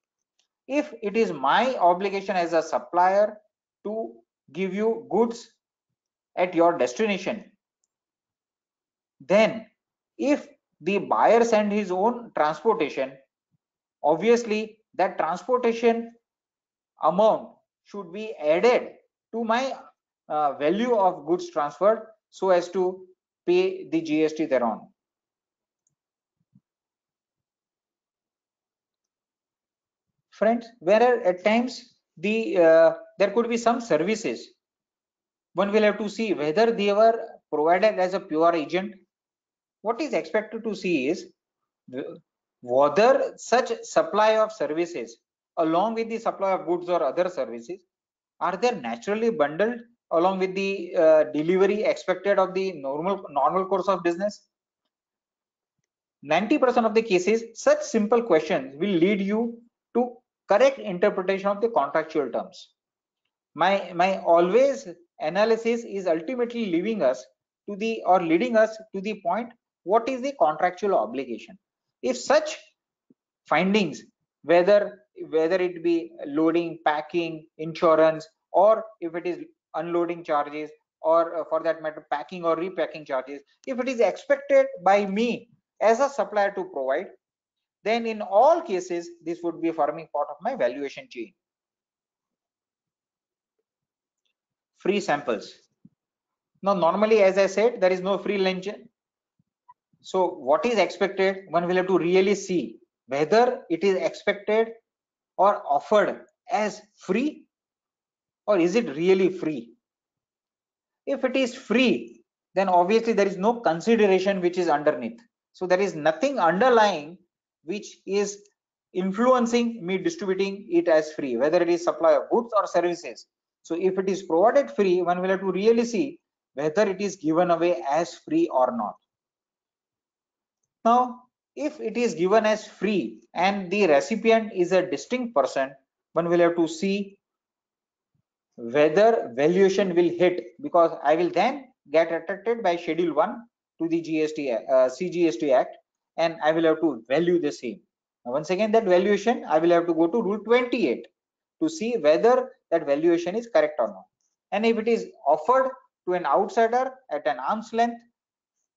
S3: if it is my obligation as a supplier to give you goods at your destination then if the buyer send his own transportation obviously that transportation amount should be added to my uh, value of goods transferred so as to pay the GST thereon. Friends, where at times the uh, there could be some services one will have to see whether they were provided as a pure agent what is expected to see is whether such supply of services along with the supply of goods or other services are they naturally bundled along with the uh, delivery expected of the normal normal course of business? 90% of the cases such simple questions will lead you to correct interpretation of the contractual terms. My my always analysis is ultimately leaving us to the or leading us to the point what is the contractual obligation? If such findings whether whether it be loading packing insurance or if it is unloading charges or uh, for that matter packing or repacking charges if it is expected by me as a supplier to provide then in all cases this would be forming part of my valuation chain. Free samples. Now normally as i said there is no free lunch so what is expected one will have to really see whether it is expected or offered as free or is it really free. If it is free then obviously there is no consideration which is underneath. So there is nothing underlying which is influencing me distributing it as free whether it is supply of goods or services. So if it is provided free, one will have to really see whether it is given away as free or not. Now, if it is given as free and the recipient is a distinct person, one will have to see whether valuation will hit because I will then get attracted by schedule 1 to the GST uh, CGST Act and I will have to value the same. Now, once again that valuation I will have to go to rule 28 to see whether that valuation is correct or not and if it is offered to an outsider at an arm's length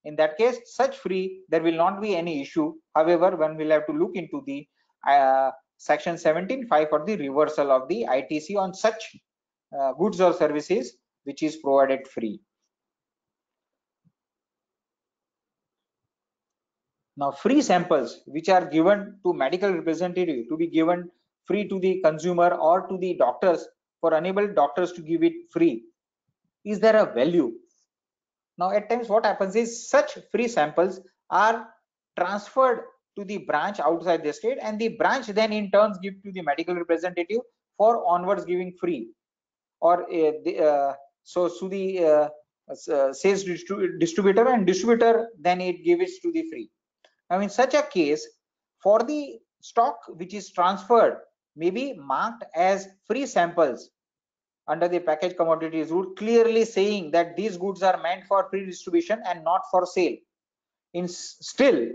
S3: in that case such free there will not be any issue. However one will have to look into the uh, section 17.5 for the reversal of the itc on such uh, goods or services which is provided free. Now free samples which are given to medical representative to be given free to the consumer or to the doctors for unable doctors to give it free. Is there a value now at times what happens is such free samples are transferred to the branch outside the state and the branch then in turns give to the medical representative for onwards giving free. Or uh, the, uh, so to the uh, sales distribu distributor and distributor then it gives to the free. Now in such a case for the stock which is transferred may be marked as free samples under the package commodities rule clearly saying that these goods are meant for free distribution and not for sale. In still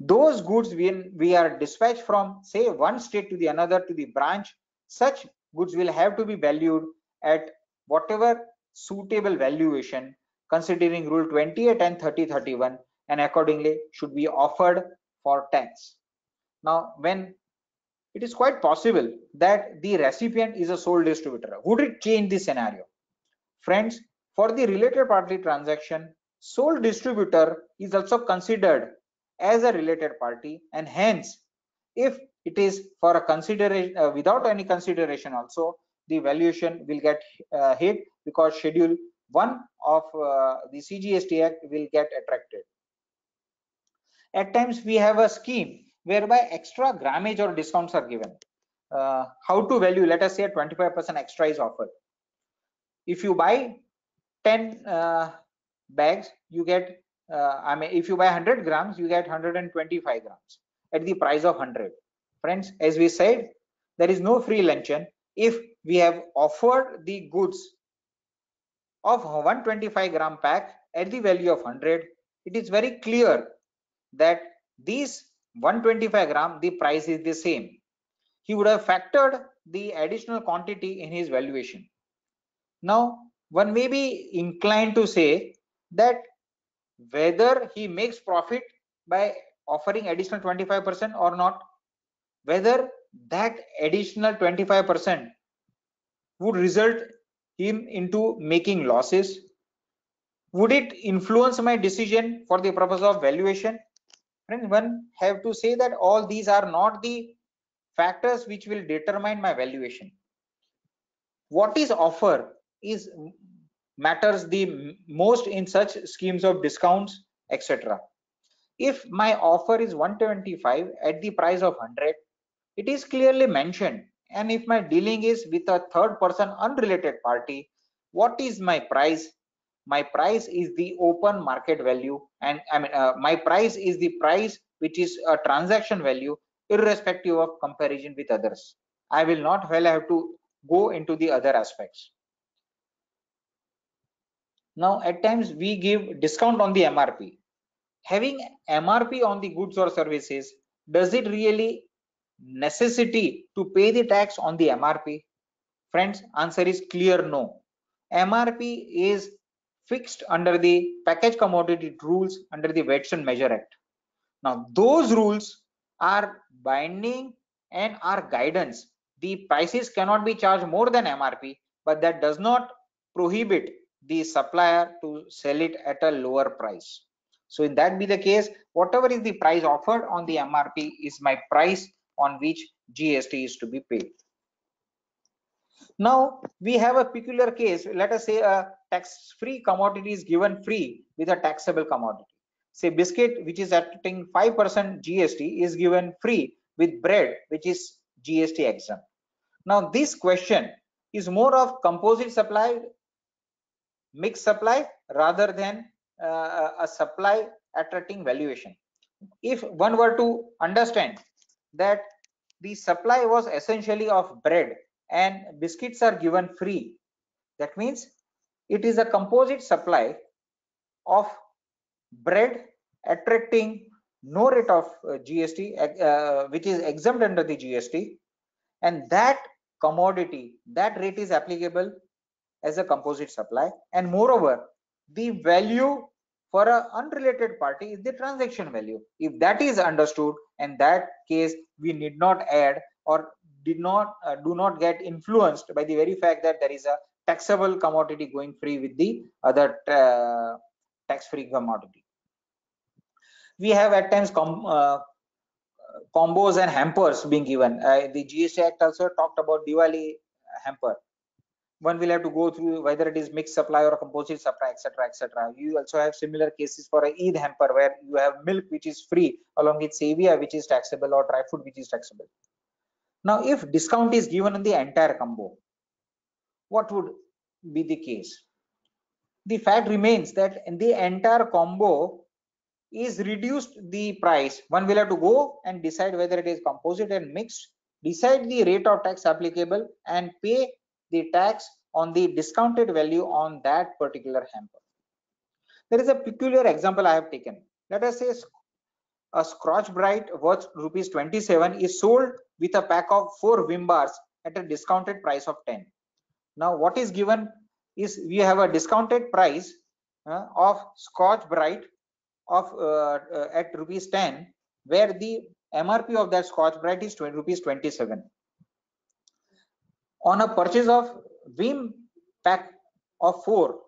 S3: those goods when we are dispatched from say one state to the another to the branch such goods will have to be valued at whatever suitable valuation considering rule 28 and 3031 and accordingly should be offered for tax. Now when it is quite possible that the recipient is a sole distributor. Would it change the scenario? Friends, for the related party transaction, sole distributor is also considered as a related party and hence if it is for a consideration uh, without any consideration also the valuation will get uh, hit because schedule 1 of uh, the CGST Act will get attracted. At times we have a scheme whereby extra grammage or discounts are given. Uh, how to value, let us say 25% extra is offered. If you buy 10 uh, bags, you get, uh, I mean, if you buy 100 grams, you get 125 grams at the price of 100. Friends, as we said, there is no free luncheon. If we have offered the goods of 125 gram pack at the value of 100, it is very clear that these 125 gram the price is the same he would have factored the additional quantity in his valuation now one may be inclined to say that whether he makes profit by offering additional 25 percent or not whether that additional 25 percent would result him into making losses? Would it influence my decision for the purpose of valuation? One have to say that all these are not the factors which will determine my valuation. What is offer is matters the most in such schemes of discounts, etc. If my offer is 125 at the price of 100, it is clearly mentioned. And if my dealing is with a third person unrelated party, what is my price? My price is the open market value. And I mean, uh, my price is the price which is a transaction value irrespective of comparison with others. I will not well have to go into the other aspects. Now, at times we give discount on the MRP having MRP on the goods or services, does it really necessity to pay the tax on the MRP? Friends, answer is clear no. MRP is fixed under the package commodity rules under the and Measure Act. Now, those rules are binding and are guidance. The prices cannot be charged more than MRP, but that does not prohibit the supplier to sell it at a lower price. So in that be the case, whatever is the price offered on the MRP is my price on which GST is to be paid. Now we have a peculiar case. Let us say a tax-free commodity is given free with a taxable commodity. Say biscuit, which is attracting 5% GST, is given free with bread, which is GST exempt. Now this question is more of composite supply, mixed supply, rather than uh, a supply attracting valuation if one were to understand that the supply was essentially of bread and biscuits are given free that means it is a composite supply of bread attracting no rate of uh, gst uh, which is exempt under the gst and that commodity that rate is applicable as a composite supply. And moreover the value for an unrelated party is the transaction value. If that is understood in that case we need not add or did not uh, do not get influenced by the very fact that there is a taxable commodity going free with the other uh, tax free commodity. We have at times com uh, combos and hampers being given. Uh, the gst act also talked about diwali hamper. One will have to go through whether it is mixed supply or composite supply etc etc you also have similar cases for a eid hamper where you have milk which is free along with sevia which is taxable or dry food which is taxable. Now if discount is given on the entire combo what would be the case the fact remains that the entire combo is reduced the price one will have to go and decide whether it is composite and mixed decide the rate of tax applicable and pay the tax on the discounted value on that particular hamper. There is a peculiar example I have taken. Let us say a Scotch Brite worth rupees 27 is sold with a pack of four Vim bars at a discounted price of 10. Now what is given is we have a discounted price uh, of Scotch brite of uh, uh, at rupees 10 where the MRP of that Scotch brite is 20 rupees 27 on a purchase of Vim pack of four.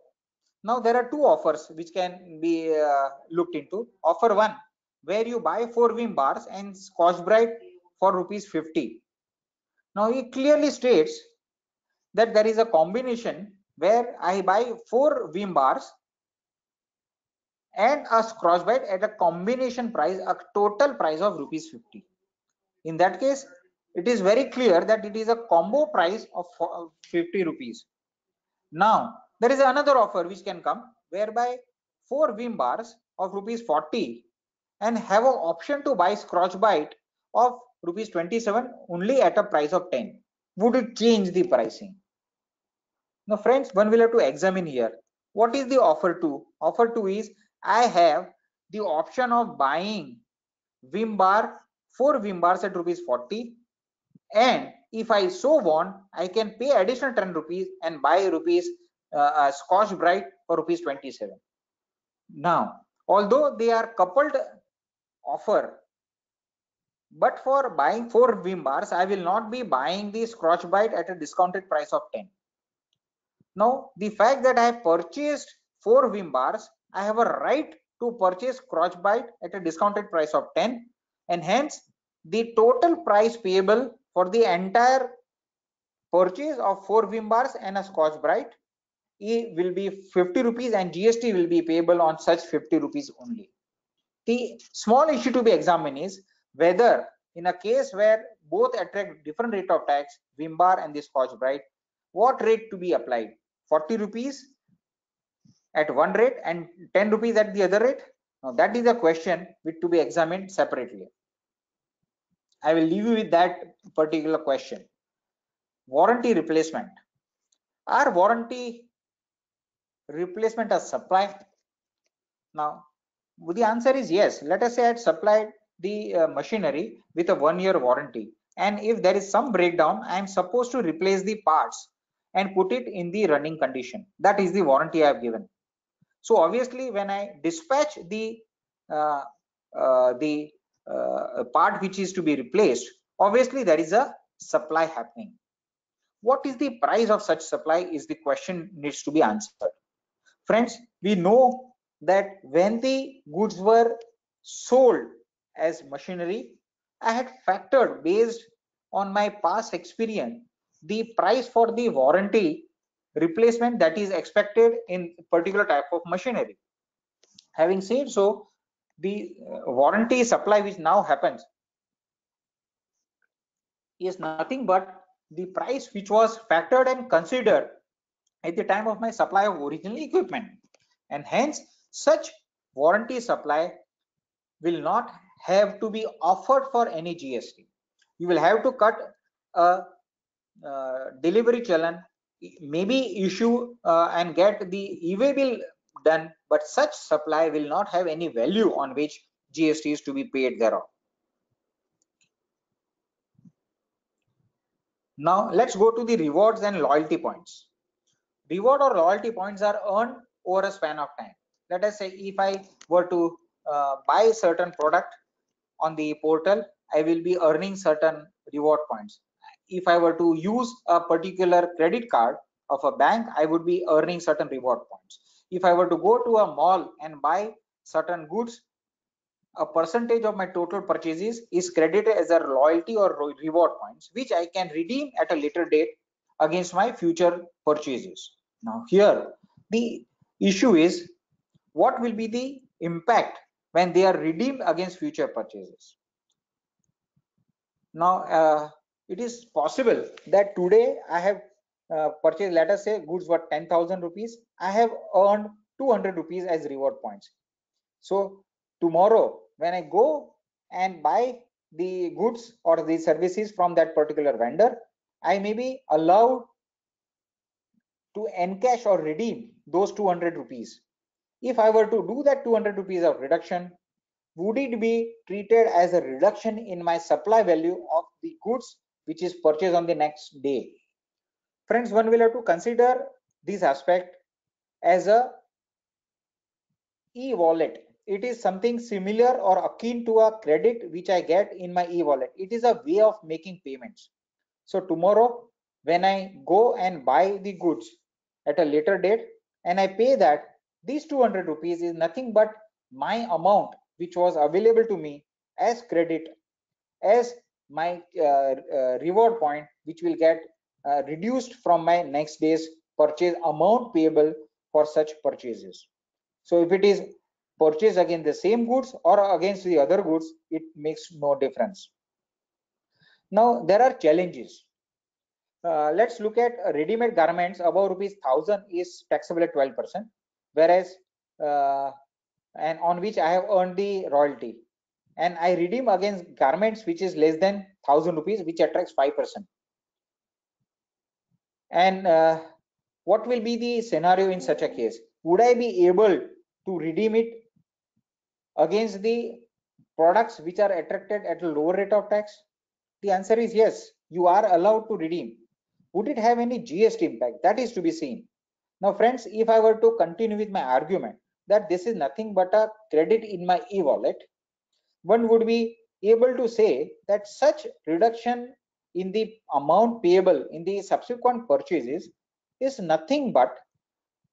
S3: Now there are two offers which can be uh, looked into. Offer one, where you buy four Vim bars and Scotch brite for rupees 50. Now it clearly states that there is a combination where I buy four Vim bars and a Brite at a combination price, a total price of rupees 50. In that case, it is very clear that it is a combo price of 50 rupees. Now there is another offer which can come whereby four vim bars of rupees 40 and have an option to buy scotch brite of rupees 27 only at a price of 10 would it change the pricing now friends one will have to examine here. What is the offer to? Offer to is i have the option of buying vim bar four vim bars at rupees 40 and if I so want I can pay additional 10 rupees and buy rupees uh, uh, Scotch Brite for rupees 27 now although they are coupled offer but for buying four Vim bars I will not be buying the Scotch Brite at a discounted price of 10 Now, the fact that I have purchased four Vim bars, I have a right to purchase Scotch-Brite at a discounted price of 10 and hence the total price payable for the entire purchase of four Vim bars and a Scotch-Brite eh, will be 50 rupees and GST will be payable on such 50 rupees only. The small issue to be examined is whether in a case where both attract different rate of tax, Vim bar and the Scotch-Brite, what rate to be applied? 40 rupees at one rate and 10 rupees at the other rate? Now that is a question which to be examined separately. I will leave you with that particular question. Warranty replacement. Are warranty replacement a supply? Now, the answer is yes. Let us say I supplied the uh, machinery with a one year warranty. And if there is some breakdown, I am supposed to replace the parts and put it in the running condition. That is the warranty I have given. So obviously, when I dispatch the uh, uh, the uh, part which is to be replaced, obviously there is a supply happening. What is the price of such supply is the question needs to be answered. Friends, we know that when the goods were sold as machinery, I had factored based on my past experience the price for the warranty replacement that is expected in particular type of machinery having said so the uh, warranty supply which now happens is nothing but the price which was factored and considered at the time of my supply of original equipment and hence such warranty supply will not have to be offered for any GST. You will have to cut a delivery challan maybe issue uh, and get the e-way bill done but such supply will not have any value on which gst is to be paid thereof now let's go to the rewards and loyalty points. Reward or loyalty points are earned over a span of time. Let us say if i were to uh, buy certain product on the portal i will be earning certain reward points if I were to use a particular credit card of a bank, I would be earning certain reward points. If I were to go to a mall and buy certain goods, a percentage of my total purchases is credited as a loyalty or reward points, which I can redeem at a later date against my future purchases. Now here, the issue is what will be the impact when they are redeemed against future purchases. Now, uh, it is possible that today I have uh, purchased, let us say, goods worth 10,000 rupees. I have earned 200 rupees as reward points. So tomorrow, when I go and buy the goods or the services from that particular vendor, I may be allowed to encash or redeem those 200 rupees. If I were to do that 200 rupees of reduction, would it be treated as a reduction in my supply value of the goods which is purchased on the next day. Friends one will have to consider this aspect as a e-wallet. It is something similar or akin to a credit which i get in my e-wallet. It is a way of making payments. So tomorrow when i go and buy the goods at a later date and i pay that these 200 rupees is nothing but my amount which was available to me as credit as my uh, uh, reward point which will get uh, reduced from my next day's purchase amount payable for such purchases. So if it is purchase against the same goods or against the other goods it makes no difference. Now there are challenges. Uh, let's look at ready-made garments above rupees 1000 is taxable at 12 percent whereas uh, and on which i have earned the royalty and I redeem against garments which is less than 1000 rupees which attracts 5%. And uh, what will be the scenario in such a case? Would I be able to redeem it against the products which are attracted at a lower rate of tax? The answer is yes, you are allowed to redeem. Would it have any GST impact? That is to be seen. Now friends, if I were to continue with my argument that this is nothing but a credit in my e-wallet, one would be able to say that such reduction in the amount payable in the subsequent purchases is nothing but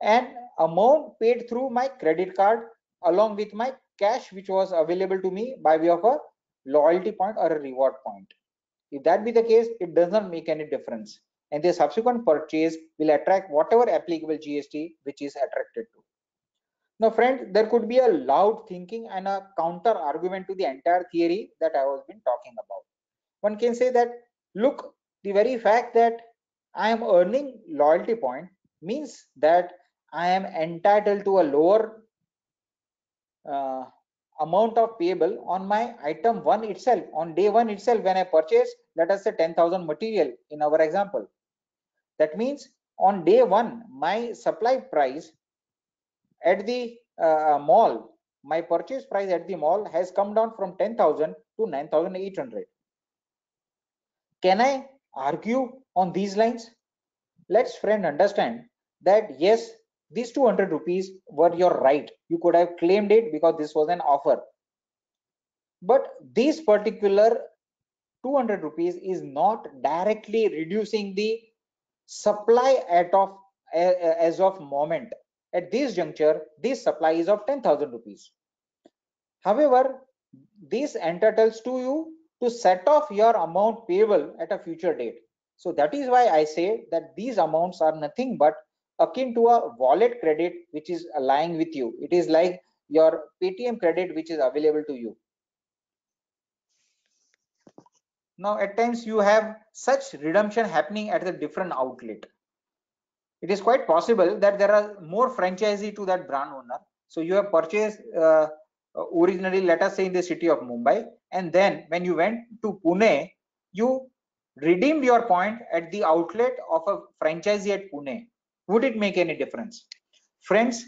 S3: an amount paid through my credit card along with my cash which was available to me by way of a loyalty point or a reward point. If that be the case, it does not make any difference. And the subsequent purchase will attract whatever applicable GST which is attracted to. Now, friend, there could be a loud thinking and a counter argument to the entire theory that I was been talking about. One can say that, look, the very fact that I am earning loyalty point means that I am entitled to a lower uh, amount of payable on my item one itself on day one itself when I purchase let us say 10,000 material in our example that means on day one my supply price at the uh, mall. My purchase price at the mall has come down from 10,000 to 9,800 can I argue on these lines? Let's friend understand that yes these 200 rupees were your right. You could have claimed it because this was an offer. But this particular 200 rupees is not directly reducing the supply at of as of moment at this juncture this supply is of 10000 rupees. However this entitles to you to set off your amount payable at a future date. So that is why i say that these amounts are nothing but akin to a wallet credit which is lying with you. It is like your paytm credit which is available to you. Now at times you have such redemption happening at the different outlet it is quite possible that there are more franchisee to that brand owner. So you have purchased uh, originally let us say in the city of mumbai and then when you went to pune you redeemed your point at the outlet of a franchisee at pune. Would it make any difference? Friends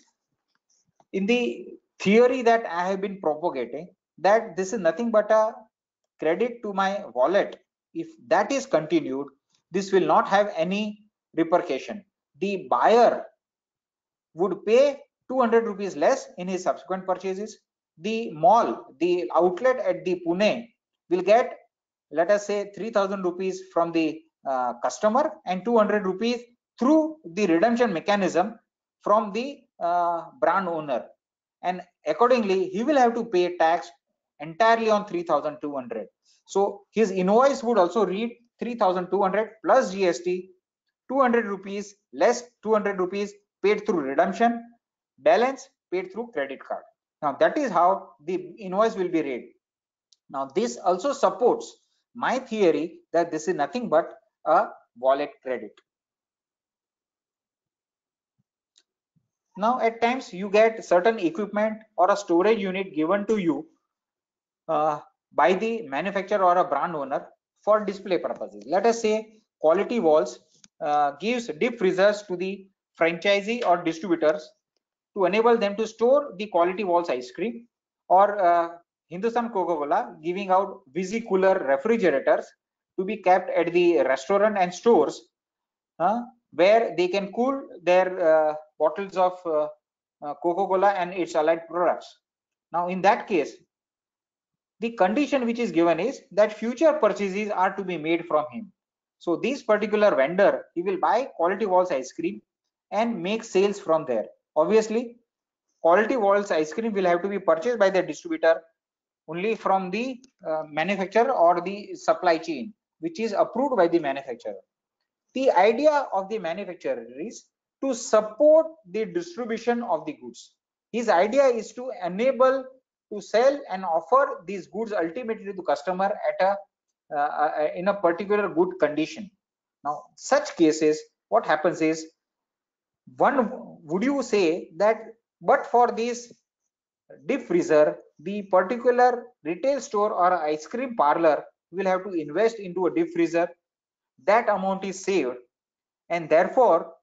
S3: in the theory that i have been propagating that this is nothing but a credit to my wallet if that is continued this will not have any repercussion the buyer would pay 200 rupees less in his subsequent purchases the mall the outlet at the pune will get let us say 3000 rupees from the uh, customer and 200 rupees through the redemption mechanism from the uh, brand owner. And accordingly he will have to pay tax entirely on 3200 so his invoice would also read 3200 plus gst 200 rupees less 200 rupees paid through redemption balance paid through credit card. Now that is how the invoice will be read. Now this also supports my theory that this is nothing but a wallet credit. Now at times you get certain equipment or a storage unit given to you uh, by the manufacturer or a brand owner for display purposes. Let us say Kwality Wall's uh, gives deep freezers to the franchisee or distributors to enable them to store the Kwality Wall's ice cream or uh, Hindustan Coca-Cola giving out Visi cooler refrigerators to be kept at the restaurant and stores uh, where they can cool their uh, bottles of uh, Coca-Cola and its allied products. Now in that case, the condition which is given is that future purchases are to be made from him so this particular vendor he will buy Kwality Wall's ice cream and make sales from there. Obviously Kwality Wall's ice cream will have to be purchased by the distributor only from the uh, manufacturer or the supply chain which is approved by the manufacturer. The idea of the manufacturer is to support the distribution of the goods. His idea is to enable to sell and offer these goods ultimately to customer at a Uh, uh, in a particular good condition. Now such cases what happens is one would you say that but for this deep freezer the particular retail store or ice cream parlor will have to invest into a deep freezer. That amount is saved. And therefore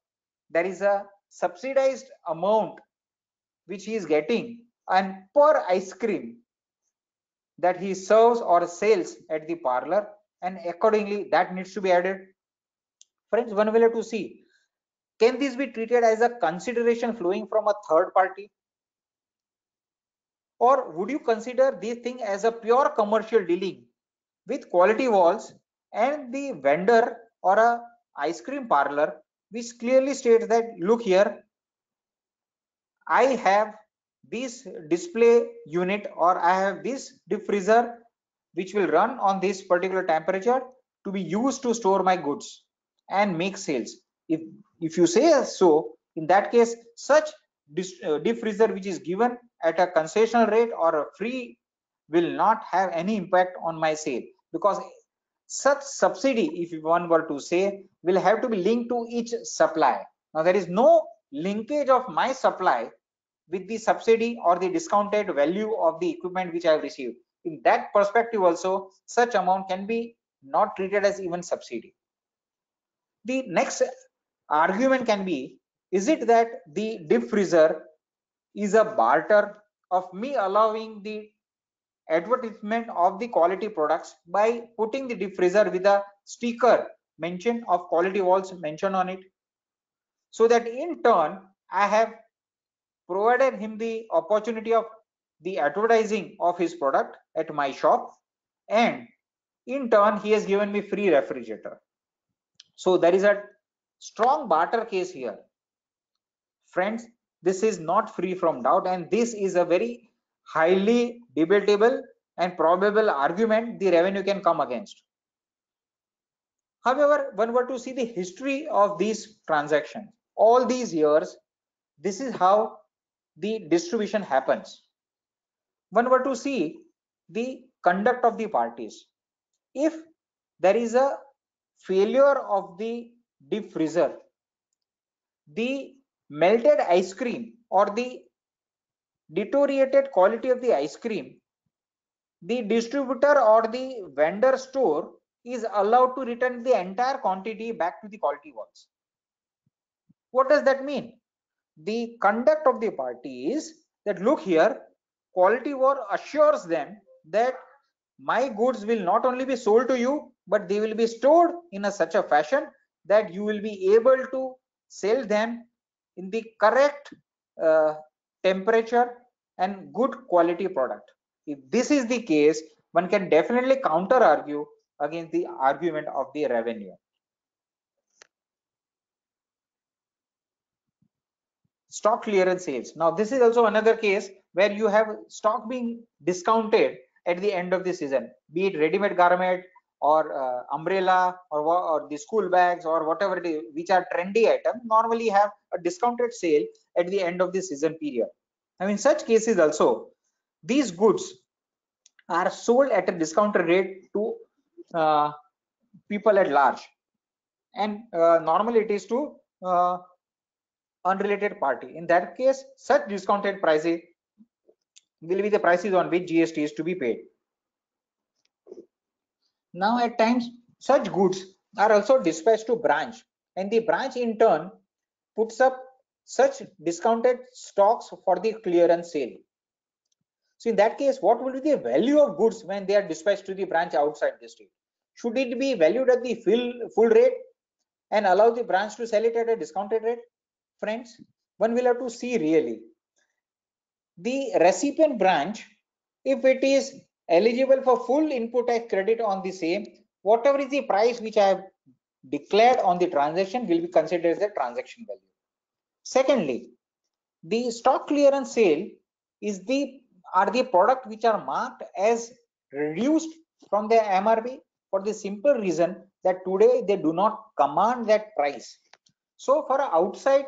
S3: there is a subsidized amount which he is getting. And per ice cream that he serves or sells at the parlor and accordingly that needs to be added. Friends one will have to see can this be treated as a consideration flowing from a third party? Or would you consider this thing as a pure commercial dealing with Kwality Wall's and the vendor or a ice cream parlor which clearly states that look here, I have this display unit or I have this deep freezer which will run on this particular temperature to be used to store my goods and make sales. If, if you say so, in that case, such uh, deep freezer which is given at a concessional rate or a free will not have any impact on my sale because such subsidy if one were to say will have to be linked to each supply now there is no linkage of my supply with the subsidy or the discounted value of the equipment which i have received. In that perspective also such amount can be not treated as even subsidy. The next argument can be is it that the deep freezer is a barter of me allowing the advertisement of the quality products by putting the deep freezer with a sticker mention of Kwality Wall's mentioned on it? So that in turn i have provided him the opportunity of the advertising of his product at my shop. And in turn he has given me free refrigerator. So there is a strong barter case here. Friends this is not free from doubt and this is a very highly debatable and probable argument the revenue can come against. However one were to see the history of these transactions. All these years this is how the distribution happens one were to see the conduct of the parties. If there is a failure of the deep freezer the melted ice cream or the deteriorated quality of the ice cream the distributor or the vendor store is allowed to return the entire quantity back to the Kwality Wall's. What does that mean the conduct of the party is that look here Kwality Wall assures them that my goods will not only be sold to you but they will be stored in a such a fashion that you will be able to sell them in the correct uh, temperature and good quality product. If this is the case one can definitely counter argue against the argument of the revenue stock clearance sales. Now this is also another case where you have stock being discounted at the end of the season be it ready-made garment or uh, umbrella or, or the school bags or whatever it is which are trendy items normally have a discounted sale at the end of the season period. Now in such cases also these goods are sold at a discounted rate to uh, people at large. And uh, normally it is to uh, unrelated party in that case such discounted prices will be the prices on which gst is to be paid now at times such goods are also dispatched to branch and the branch in turn puts up such discounted stocks for the clearance sale. So in that case, what will be the value of goods when they are dispatched to the branch outside the state? Should it be valued at the full, full rate and allow the branch to sell it at a discounted rate? Friends, one will have to see really. The recipient branch, if it is eligible for full input tax credit on the same whatever is the price which i have declared on the transaction will be considered as the transaction value secondly the stock clearance sale is the are the product which are marked as reduced from the mrp for the simple reason that today they do not command that price so for outside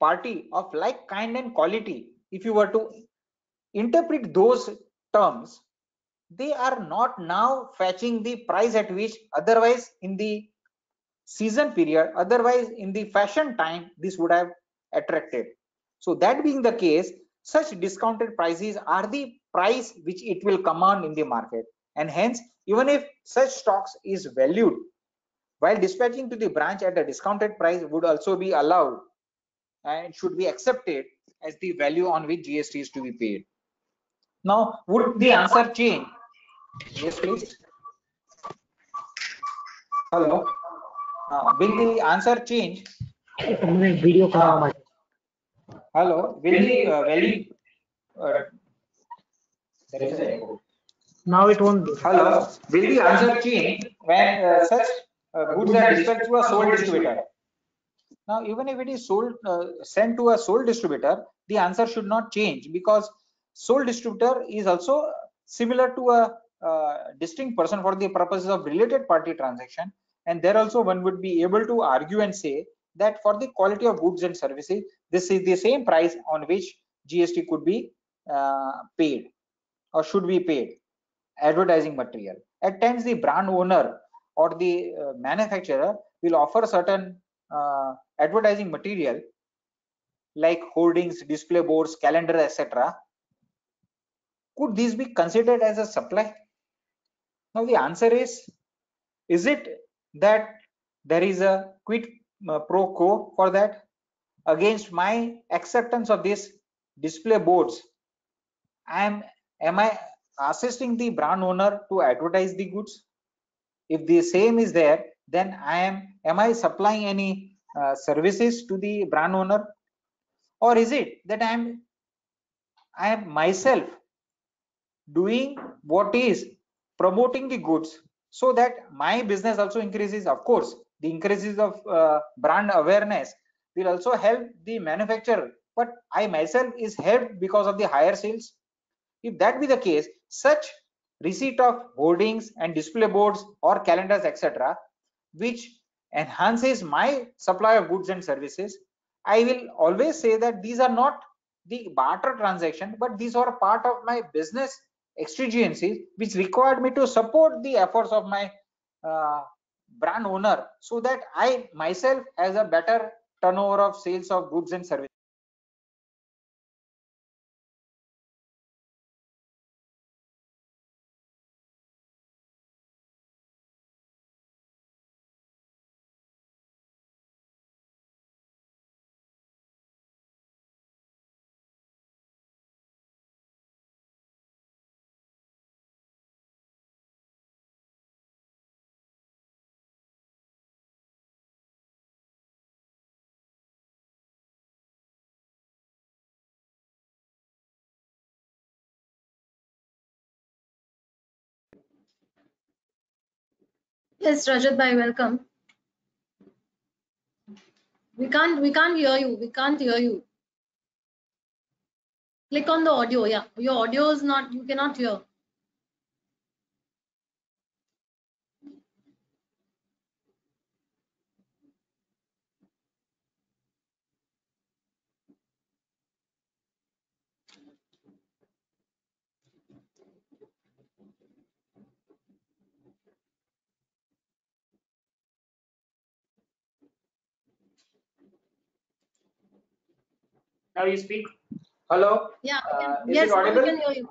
S3: party of like kind and quality. If you were to interpret those terms they are not now fetching the price at which otherwise in the season period otherwise in the fashion time this would have attracted. So that being the case such discounted prices are the price which it will command in the market. And hence even if such stocks is valued while dispatching to the branch at a discounted price would also be allowed and should be accepted as the value on which gst is to be paid now would the answer change Yes, please. Hello. Uh, will the answer change?
S4: video uh,
S3: Hello. Will the uh, value? Uh,
S4: now it won't. Be.
S3: Hello. Will the answer change when uh, such uh, goods are dispatched to a sole distributor? Now, even if it is sold, uh, sent to a sole distributor, the answer should not change because sole distributor is also similar to a uh, distinct person for the purposes of related party transaction. And there also one would be able to argue and say that for the quality of goods and services, this is the same price on which GST could be uh, paid or should be paid advertising material. At times, the brand owner or the uh, manufacturer will offer certain uh, advertising material like hoardings, display boards, calendar, etc. Could these be considered as a supply? Now the answer is, is it that there is a quid uh, pro quo for that against my acceptance of this display boards? I am, am I assisting the brand owner to advertise the goods? If the same is there, then I am, am I supplying any uh, services to the brand owner? Or is it that I am, I am myself doing what is promoting the goods so that my business also increases? Of course the increases of uh, brand awareness will also help the manufacturer. But i myself is helped because of the higher sales. If that be the case such receipt of hoardings and display boards or calendars etc which enhances my supply of goods and services i will always say that these are not the barter transaction but these are part of my business exigencies which required me to support the efforts of my uh, brand owner so that I myself has a better turnover of sales of goods and services.
S5: Yes, Rajat bhai, welcome. We can't, we can't hear you. We can't hear you. Click on the audio. Yeah, your audio is not. You cannot hear.
S3: Now you speak. Hello.
S5: Yeah. can-
S3: Uh,
S5: yes,
S3: it
S5: now we
S3: audible?
S5: can hear you.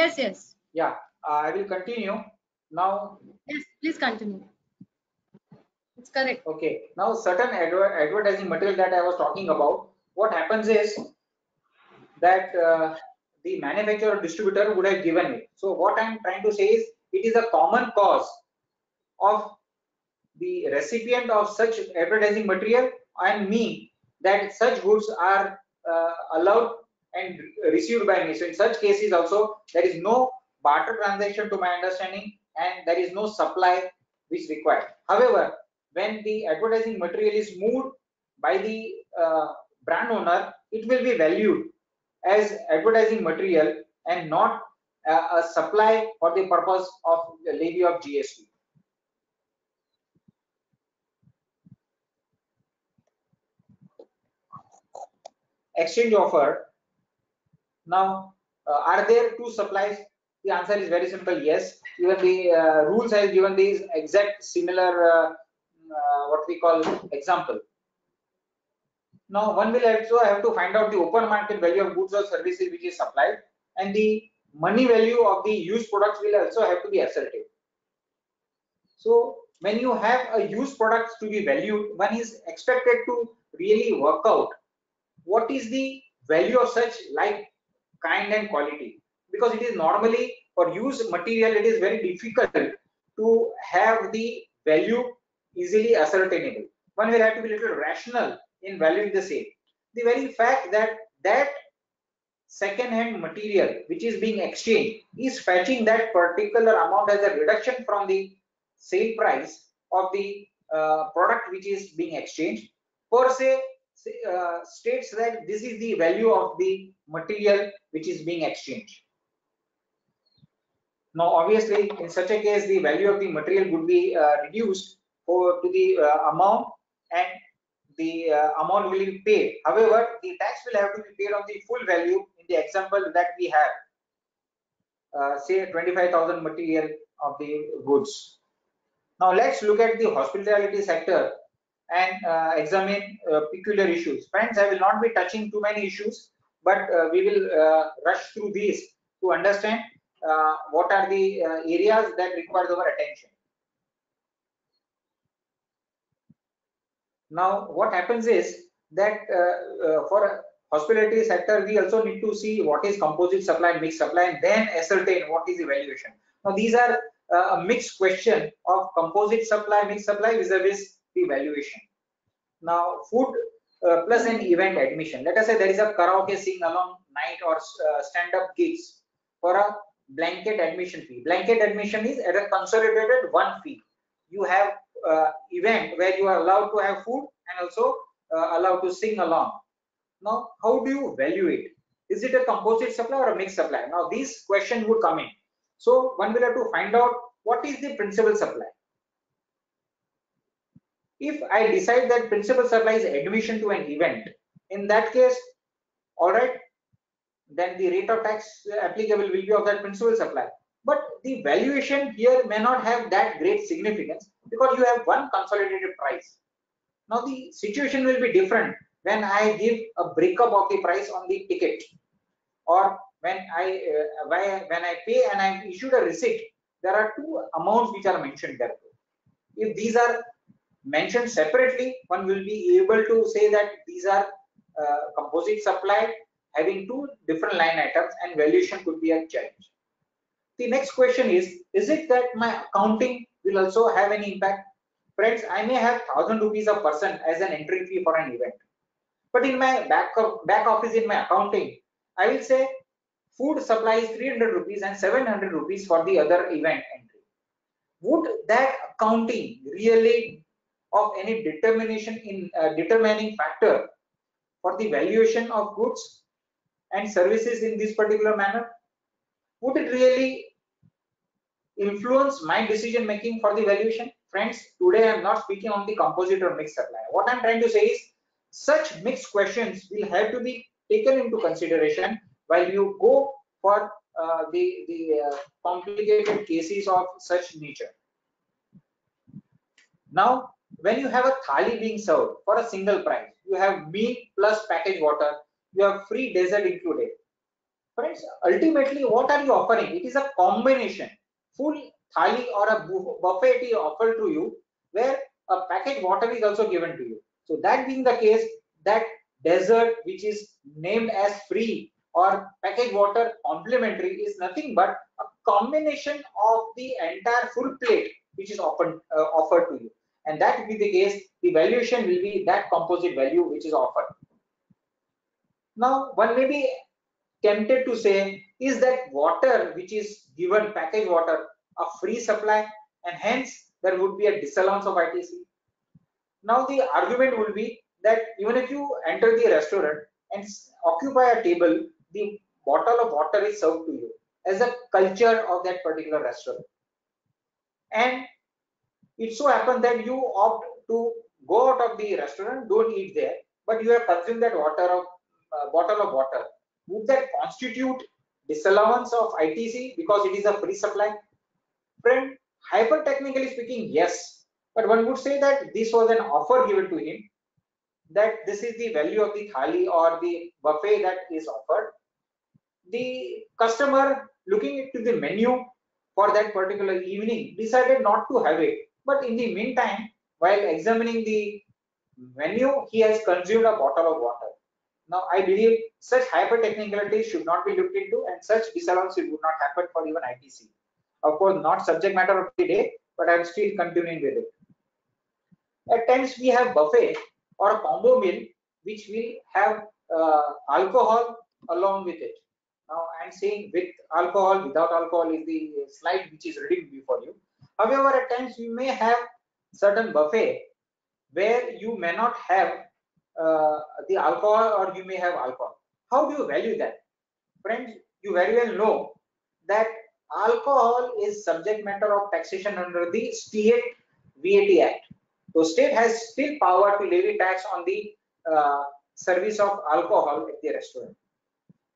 S5: Yes, yes,
S3: Yeah, uh, I will continue. Now,
S5: yes. Please continue. It's correct.
S3: okay. Now certain adver advertising material that I was talking about, what happens is that uh, the manufacturer or distributor would have given it. So what I'm trying to say is it is a common cause of the recipient of such advertising material and me that such goods are allowed and received by me. So in such cases also there is no barter transaction to my understanding and there is no supply which required. However, when the advertising material is moved by the uh, brand owner, it will be valued as advertising material and not uh, a supply for the purpose of the levy of GST. Exchange offer. Now, uh, are there two supplies? The answer is very simple. Yes. Even the uh, rules have given these exact similar uh, uh, what we call example. Now, one will also have to find out the open market value of goods or services which is supplied, and the money value of the used products will also have to be ascertained. So, when you have a used products to be valued, one is expected to really work out what is the value of such like kind and quality? Because it is normally for used material it is very difficult to have the value easily ascertainable. One will have to be little rational in valuing the same. The very fact that that second hand material which is being exchanged is fetching that particular amount as a reduction from the sale price of the uh, product which is being exchanged per se states that this is the value of the material which is being exchanged. Now, obviously, in such a case, the value of the material would be uh, reduced to the uh, amount and the uh, amount will be paid. However, the tax will have to be paid on the full value in the example that we have. Uh, say 25,000 material of the goods. Now let's look at the hospitality sector and uh, examine uh, peculiar issues. Friends, I will not be touching too many issues, but uh, we will uh, rush through these to understand uh, what are the areas that require our attention. Now, what happens is that for hospitality sector, we also need to see what is composite supply and mixed supply and then ascertain what is the valuation. Now, these are uh, a mixed question of composite supply, mixed supply vis-a-vis -vis the valuation. Now, food uh, plus an event admission. Let us say there is a karaoke sing along night or uh, stand-up gigs for a blanket admission fee. Blanket admission is at a consolidated one fee. You have uh, event where you are allowed to have food and also uh, allowed to sing along. Now, how do you value it? Is it a composite supply or a mixed supply? Now, these questions would come in. So one will have to find out what is the principal supply. If I decide that principal supply is admission to an event, in that case, all right, then the rate of tax applicable will be of that principal supply. But the valuation here may not have that great significance because you have one consolidated price. Now the situation will be different when I give a breakup of the price on the ticket or when I uh, when I pay and I'm issued a receipt, there are two amounts which are mentioned there. If these are mentioned separately, one will be able to say that these are uh, composite supply having two different line items and valuation could be a change. The next question is, is it that my accounting will also have any impact? Friends, I may have thousand rupees a person as an entry fee for an event. But in my back, back office in my accounting, I will say food supply is 300 rupees and 700 rupees for the other event entry. Would that accounting really of any determination in uh, determining factor for the valuation of goods and services in this particular manner? Would it really influence my decision making for the valuation? Friends, today I am not speaking on the composite or mixed supply. What I'm trying to say is such mixed questions will have to be taken into consideration while you go for uh, the, the uh, complicated cases of such nature. Now, when you have a thali being served for a single price, you have meat plus packaged water, you have free dessert included. Friends, ultimately, what are you offering? It is a combination, full thali or a buffet is offered to you, where a packaged water is also given to you. So that being the case, that dessert which is named as free or packaged water complimentary is nothing but a combination of the entire full plate which is often uh, offered to you and that will be the case the valuation will be that composite value which is offered now one may be tempted to say is that water which is given packaged water a free supply and hence there would be a disallowance of ITC now the argument will be that even if you enter the restaurant and occupy a table the bottle of water is served to you as a culture of that particular restaurant. And it so happens that you opt to go out of the restaurant, don't eat there, but you have consumed that water of uh, bottle of water. Would that constitute disallowance of ITC because it is a free supply? Friend, hyper technically speaking, yes. But one would say that this was an offer given to him that this is the value of the thali or the buffet that is offered the customer looking into the menu for that particular evening decided not to have it but in the meantime while examining the menu he has consumed a bottle of water. Now i believe such hyper technicalities should not be looked into and such disallowance would not happen for even itc of course not subject matter of the day but i'm still continuing with it. At times we have buffet or a combo meal which will have uh, alcohol along with it. Now I'm saying with alcohol, without alcohol is the slide which is ready before you. However, at times you may have certain buffet where you may not have uh, the alcohol or you may have alcohol. How do you value that? Friends, you very well know that alcohol is subject matter of taxation under the state VAT Act. So state has still power to levy tax on the uh, service of alcohol at the restaurant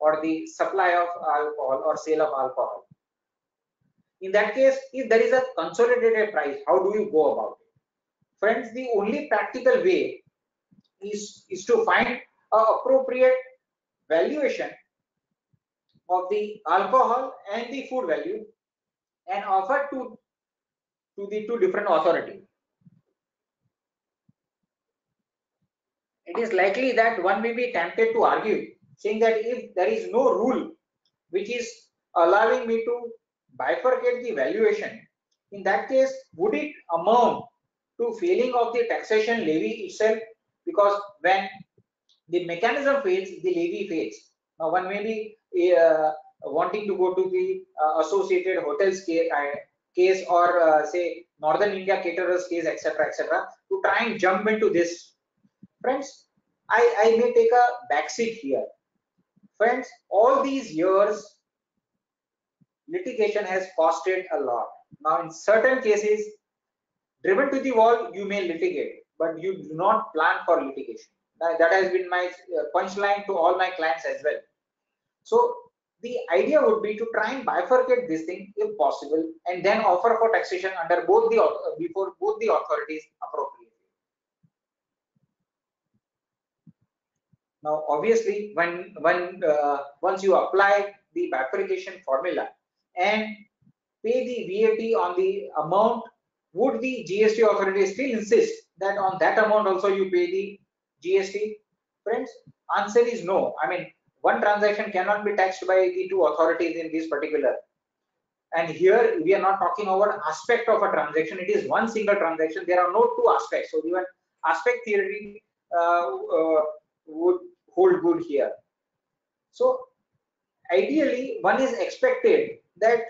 S3: or the supply of alcohol or sale of alcohol. In that case, if there is a consolidated price, how do you go about it? Friends, the only practical way is, is to find a appropriate valuation of the alcohol and the food value and offer to, to the two different authorities. It is likely that one may be tempted to argue, saying that if there is no rule which is allowing me to bifurcate the valuation, in that case, would it amount to failing of the taxation levy itself? Because when the mechanism fails, the levy fails. Now, one may be uh, wanting to go to the uh, associated hotels case, uh, case or uh, say Northern India caterers case, etc., etc., to try and jump into this Friends, I, I may take a backseat here. Friends, all these years, litigation has costed a lot. Now, in certain cases, driven to the wall, you may litigate, but you do not plan for litigation. That, has been my uh, punchline to all my clients as well. So, the idea would be to try and bifurcate this thing if possible and then offer for taxation under both the before both the authorities appropriately. Now, obviously, when when uh, once you apply the bifurcation formula and pay the VAT on the amount, would the GST authority still insist that on that amount also you pay the GST? Friends, answer is no. I mean, one transaction cannot be taxed by the two authorities in this particular. And here we are not talking about aspect of a transaction. It is one single transaction. There are no two aspects. So even aspect theory uh, uh, would hold good here. So ideally, one is expected that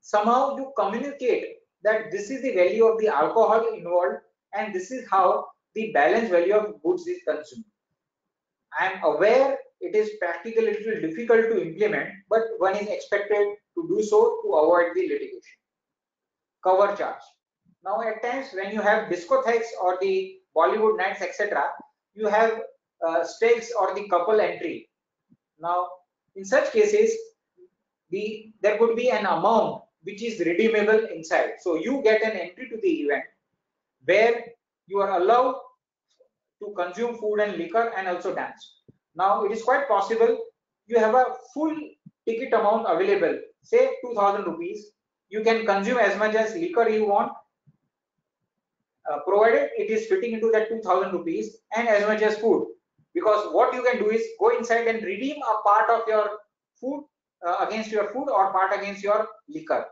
S3: somehow you communicate that this is the value of the alcohol involved and this is how the balance value of goods is consumed. I am aware it is practically little difficult to implement, but one is expected to do so to avoid the litigation. Cover charge. Now, at times when you have discotheques or the Bollywood nights, etc., you have uh, stakes or the couple entry. Now, in such cases, the there could be an amount which is redeemable inside. So you get an entry to the event where you are allowed to consume food and liquor and also dance. Now it is quite possible you have a full ticket amount available, say 2000 rupees. You can consume as much as liquor you want uh, provided it is fitting into that 2000 rupees and as much as food because what you can do is go inside and redeem a part of your food uh, against your food or part against your liquor.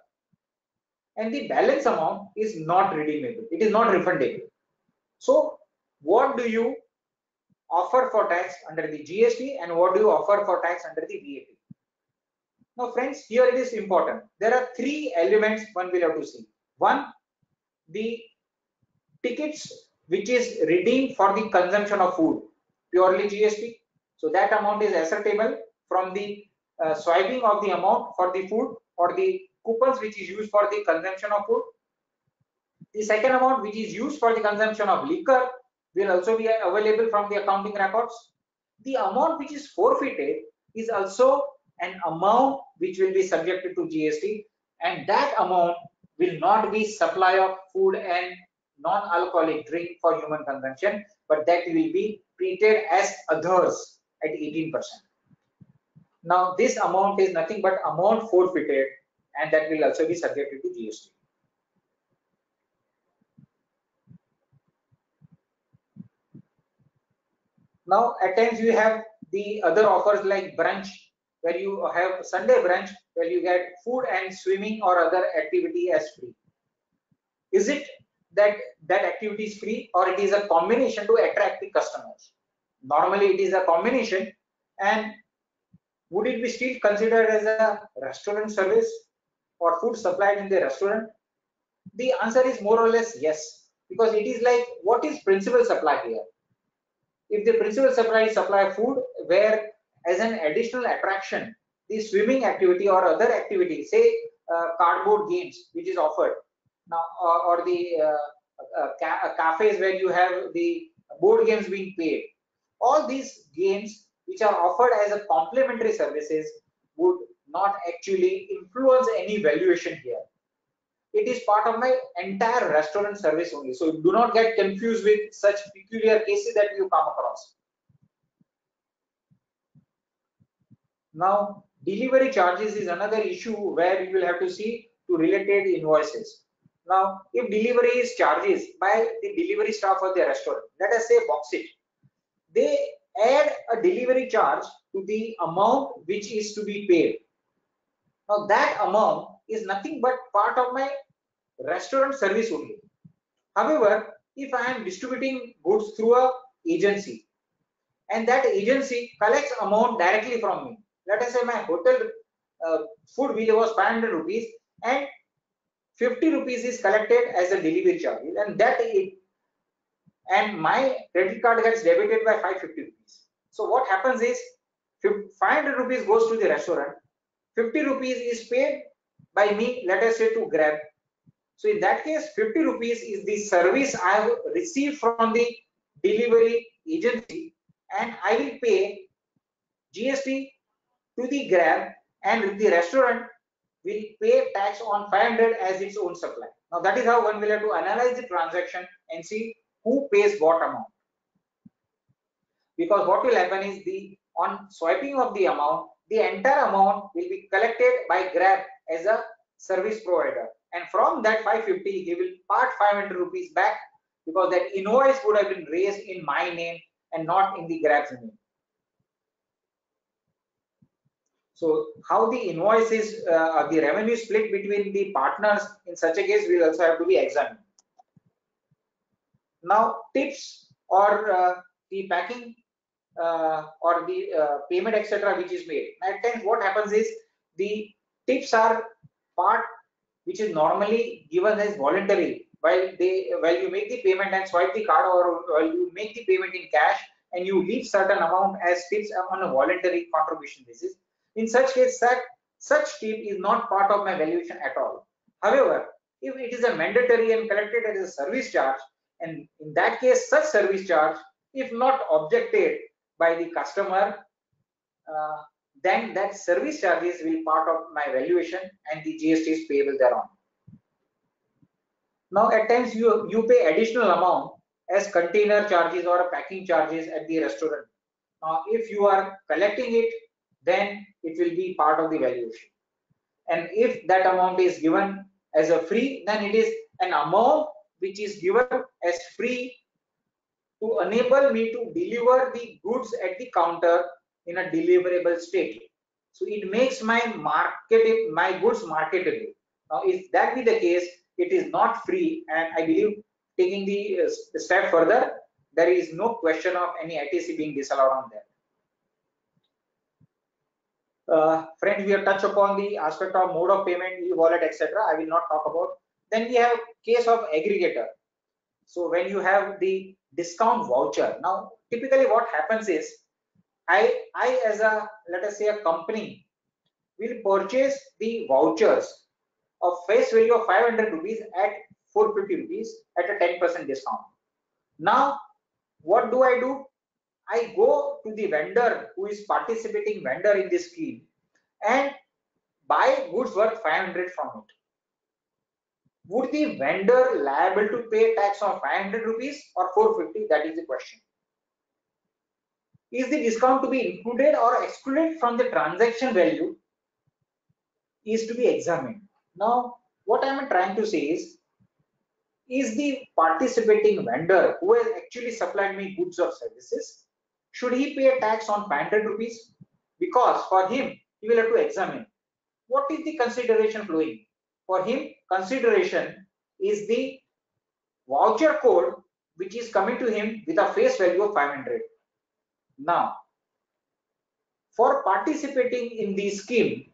S3: And the balance amount is not redeemable. It is not refundable. So what do you offer for tax under the gst and what do you offer for tax under the vat now friends here it is important. There are three elements one will have to see. One the tickets which is redeemed for the consumption of food purely GST. So that amount is ascertainable from the uh, swiping of the amount for the food or the coupons which is used for the consumption of food. The second amount which is used for the consumption of liquor will also be available from the accounting records. The amount which is forfeited is also an amount which will be subjected to GST and that amount will not be supply of food and non-alcoholic drink for human consumption but that will be treated as others at 18%. Now this amount is nothing but amount forfeited and that will also be subjected to GST. Now at times you have the other offers like brunch where you have Sunday brunch where you get food and swimming or other activity as free. Is it that that activity is free or it is a combination to attract the customers. Normally it is a combination and would it be still considered as a restaurant service or food supplied in the restaurant? The answer is more or less yes because it is like what is principal supply here? if the principal supplier supply food where as an additional attraction, the swimming activity or other activity, say uh, cardboard games, which is offered now, or, or the uh, uh, ca cafes where you have the board games being played, All these games which are offered as a complementary services would not actually influence any valuation here. It is part of my entire restaurant service only. So do not get confused with such peculiar cases that you come across. Now, delivery charges is another issue where you will have to see to related invoices. Now, if delivery is charges by the delivery staff of the restaurant, let us say Box8, they add a delivery charge to the amount which is to be paid. Now that amount is nothing but part of my restaurant service only. However, if I am distributing goods through a agency and that agency collects amount directly from me, let us say my hotel uh, food bill was 500 rupees and 50 rupees is collected as a delivery charge and that it, and my credit card gets debited by 550 rupees. So what happens is 500 rupees goes to the restaurant, 50 rupees is paid by me, let us say to Grab. So in that case, 50 rupees is the service I have received from the delivery agency and I will pay GST to the Grab and the restaurant will pay tax on 500 as its own supply. Now that is how one will have to analyze the transaction and see who pays what amount. Because what will happen is the on swiping of the amount, the entire amount will be collected by Grab as a service provider. And from that 550, he will part 500 rupees back because that invoice would have been raised in my name and not in the Grab's name. So how the invoices, uh, the revenue split between the partners in such a case will also have to be examined. Now tips or uh, the packing uh, or the uh, payment etc which is made. At times what happens is the tips are part which is normally given as voluntary while they while you make the payment and swipe the card or while you make the payment in cash and you leave certain amount as tips on a voluntary contribution basis in such case, that such tip is not part of my valuation at all. However, if it is a mandatory and collected as a service charge, and in that case, such service charge, if not objected by the customer, uh, then that service charges will part of my valuation and the GST is payable thereon. Now, at times you, you pay additional amount as container charges or packing charges at the restaurant. Now, if you are collecting it then it will be part of the valuation. And if that amount is given as a free, then it is an amount which is given as free to enable me to deliver the goods at the counter in a deliverable state. So it makes my market, my goods marketable. Now, if that be the case, it is not free, and I believe taking the uh, step further, there is no question of any ITC being disallowed on that. Uh, we have touched upon the aspect of mode of payment, e-wallet, etc. I will not talk about. Then we have case of aggregator. So when you have the discount voucher, now typically what happens is, I, I as a let us say a company will purchase the vouchers of face value of 500 rupees at 450 rupees at a 10% discount. Now, what do I do? I go to the vendor who is participating vendor in this scheme and buy goods worth 500 from it. Would the vendor liable to pay tax of 500 rupees or 450? That is the question. Is the discount to be included or excluded from the transaction value is to be examined. Now, what I am trying to say is, is the participating vendor who has actually supplied me goods or services should he pay a tax on 500 rupees? Because for him, he will have to examine what is the consideration flowing. For him, consideration is the voucher code which is coming to him with a face value of 500. Now, for participating in the scheme,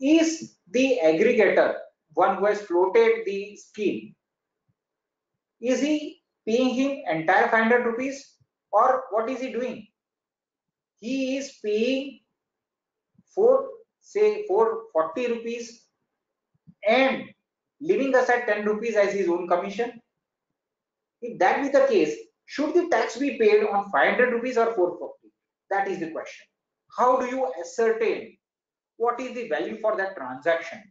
S3: is the aggregator, one who has floated the scheme, is he paying him entire 500 rupees or what is he doing? He is paying for say for 40 rupees and leaving aside 10 rupees as his own commission. If that be the case, should the tax be paid on 500 rupees or 440? That is the question. How do you ascertain what is the value for that transaction?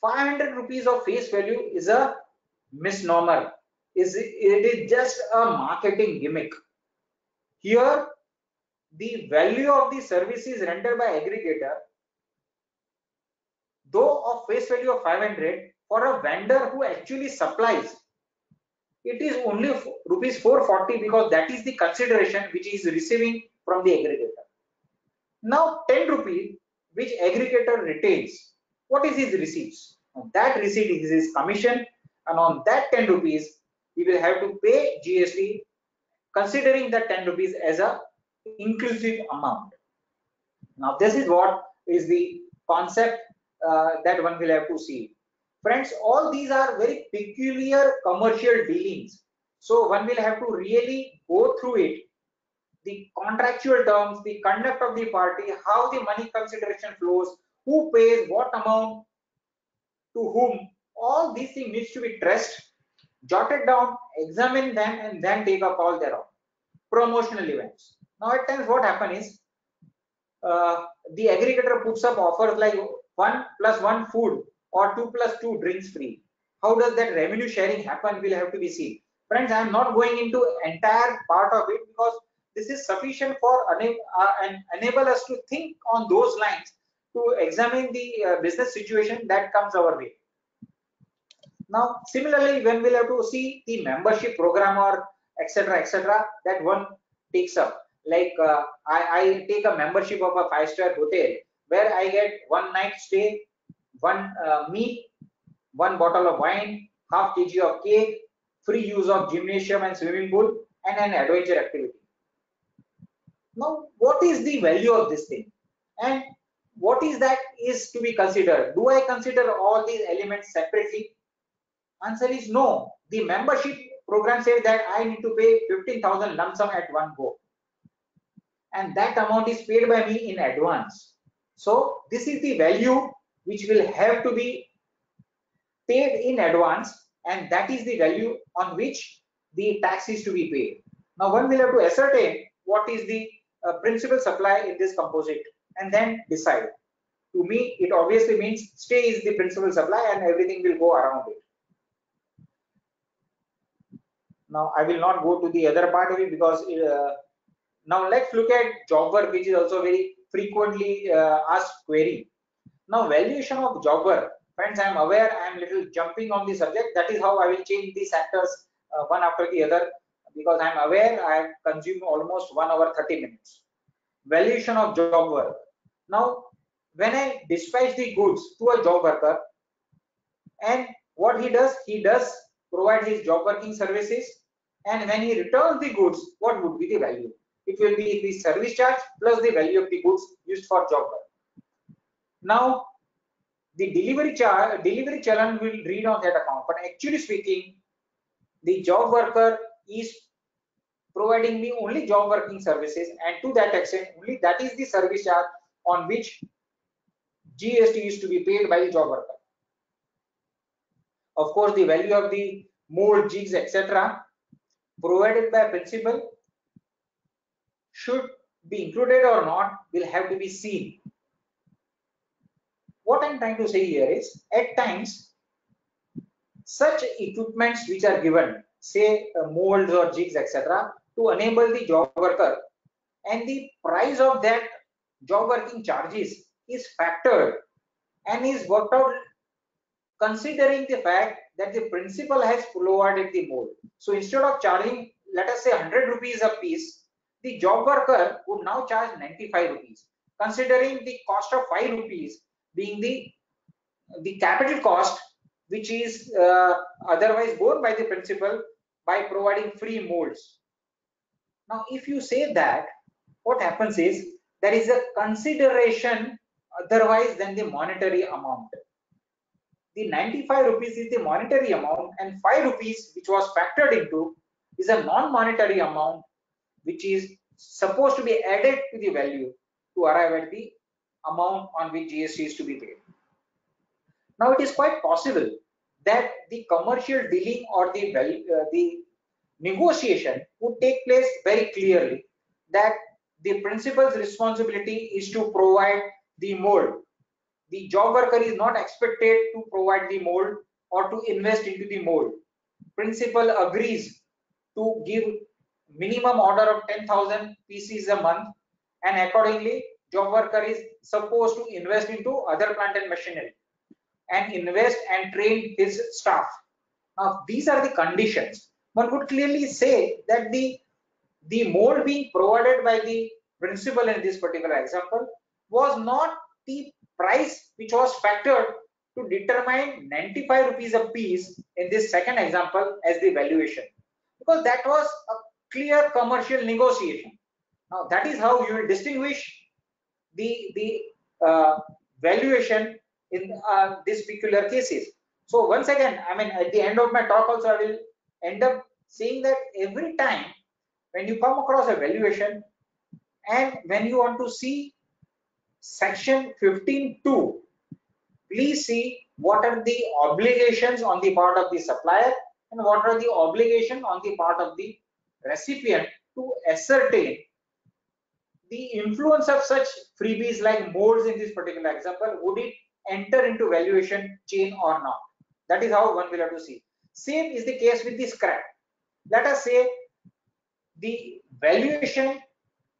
S3: 500 rupees of face value is a misnomer. Is it, it is just a marketing gimmick. Here, the value of the services rendered by aggregator, though of face value of 500, for a vendor who actually supplies, it is only rupees 440 because that is the consideration which is receiving from the aggregator. Now 10 rupees which aggregator retains, what is his receipts? That receipt is his commission and on that 10 rupees he will have to pay GST considering that 10 rupees as a inclusive amount. Now this is what is the concept that one will have to see. Friends, all these are very peculiar commercial dealings. So one will have to really go through it. The contractual terms, the conduct of the party, how the money consideration flows, who pays what amount to whom, all these things needs to be traced, jotted down, examine them and then take a call thereon. Promotional events. Now at times what happen is, uh, the aggregator puts up offers like one plus one food or two plus two drinks free. How does that revenue sharing happen will have to be seen. Friends, I am not going into entire part of it because this is sufficient for uh, and enable us to think on those lines to examine the uh, business situation that comes our way. Now, similarly, when we'll have to see the membership program or etc. etc. that one takes up. Like uh, I, I take a membership of a five-star hotel where I get one night stay, one uh, meat, one bottle of wine, half kg of cake, free use of gymnasium and swimming pool, and an adventure activity. Now, what is the value of this thing? And what is that is to be considered? Do I consider all these elements separately? Answer is no. The membership program says that I need to pay 15,000 lump sum at one go. And that amount is paid by me in advance. So this is the value which will have to be paid in advance and that is the value on which the tax is to be paid. Now one will have to ascertain what is the uh, principal supply in this composite and then decide. To me, it obviously means stay is the principal supply and everything will go around it. Now I will not go to the other part of it because uh, now let's look at job work which is also very frequently uh, asked query. Now valuation of job work, friends I am aware I am little jumping on the subject that is how I will change the sectors uh, one after the other because I am aware I have consumed almost 1 hour 30 minutes. Valuation of job work. Now when I dispatch the goods to a job worker and what he does, he does provide his job working services and when he returns the goods, what would be the value? It will be the service charge plus the value of the goods used for job work. Now, the delivery charge, delivery challan will read on that account, but actually speaking, the job worker is providing me only job working services, and to that extent, only that is the service charge on which GST is to be paid by the job worker. Of course, the value of the mold, jigs, etc provided by principal should be included or not will have to be seen. What I'm trying to say here is at times such equipments which are given say uh, molds or jigs etc to enable the job worker and the price of that job working charges is factored and is worked out considering the fact that the principal has provided the mold. So instead of charging, let us say 100 rupees a piece, the job worker would now charge 95 rupees, considering the cost of 5 rupees being the, the capital cost, which is uh, otherwise borne by the principal by providing free molds. Now, if you say that, what happens is there is a consideration otherwise than the monetary amount the 95 rupees is the monetary amount and 5 rupees which was factored into is a non-monetary amount which is supposed to be added to the value to arrive at the amount on which GST is to be paid. Now it is quite possible that the commercial dealing or the value, uh, the negotiation would take place very clearly that the principal's responsibility is to provide the mold. The job worker is not expected to provide the mold or to invest into the mold. Principal agrees to give minimum order of 10,000 pieces a month and accordingly job worker is supposed to invest into other plant and machinery and invest and train his staff. Now these are the conditions. One could clearly say that the the mold being provided by the principal in this particular example was not the price which was factored to determine 95 rupees a piece in this second example as the valuation because that was a clear commercial negotiation. Now that is how you will distinguish the the uh, valuation in uh, this peculiar cases. So once again i mean at the end of my talk also i will end up saying that every time when you come across a valuation and when you want to see section 15.2 please see what are the obligations on the part of the supplier and what are the obligations on the part of the recipient to ascertain the influence of such freebies like molds in this particular example would it enter into valuation chain or not? That is how one will have to see. Same is the case with the scrap. Let us say the valuation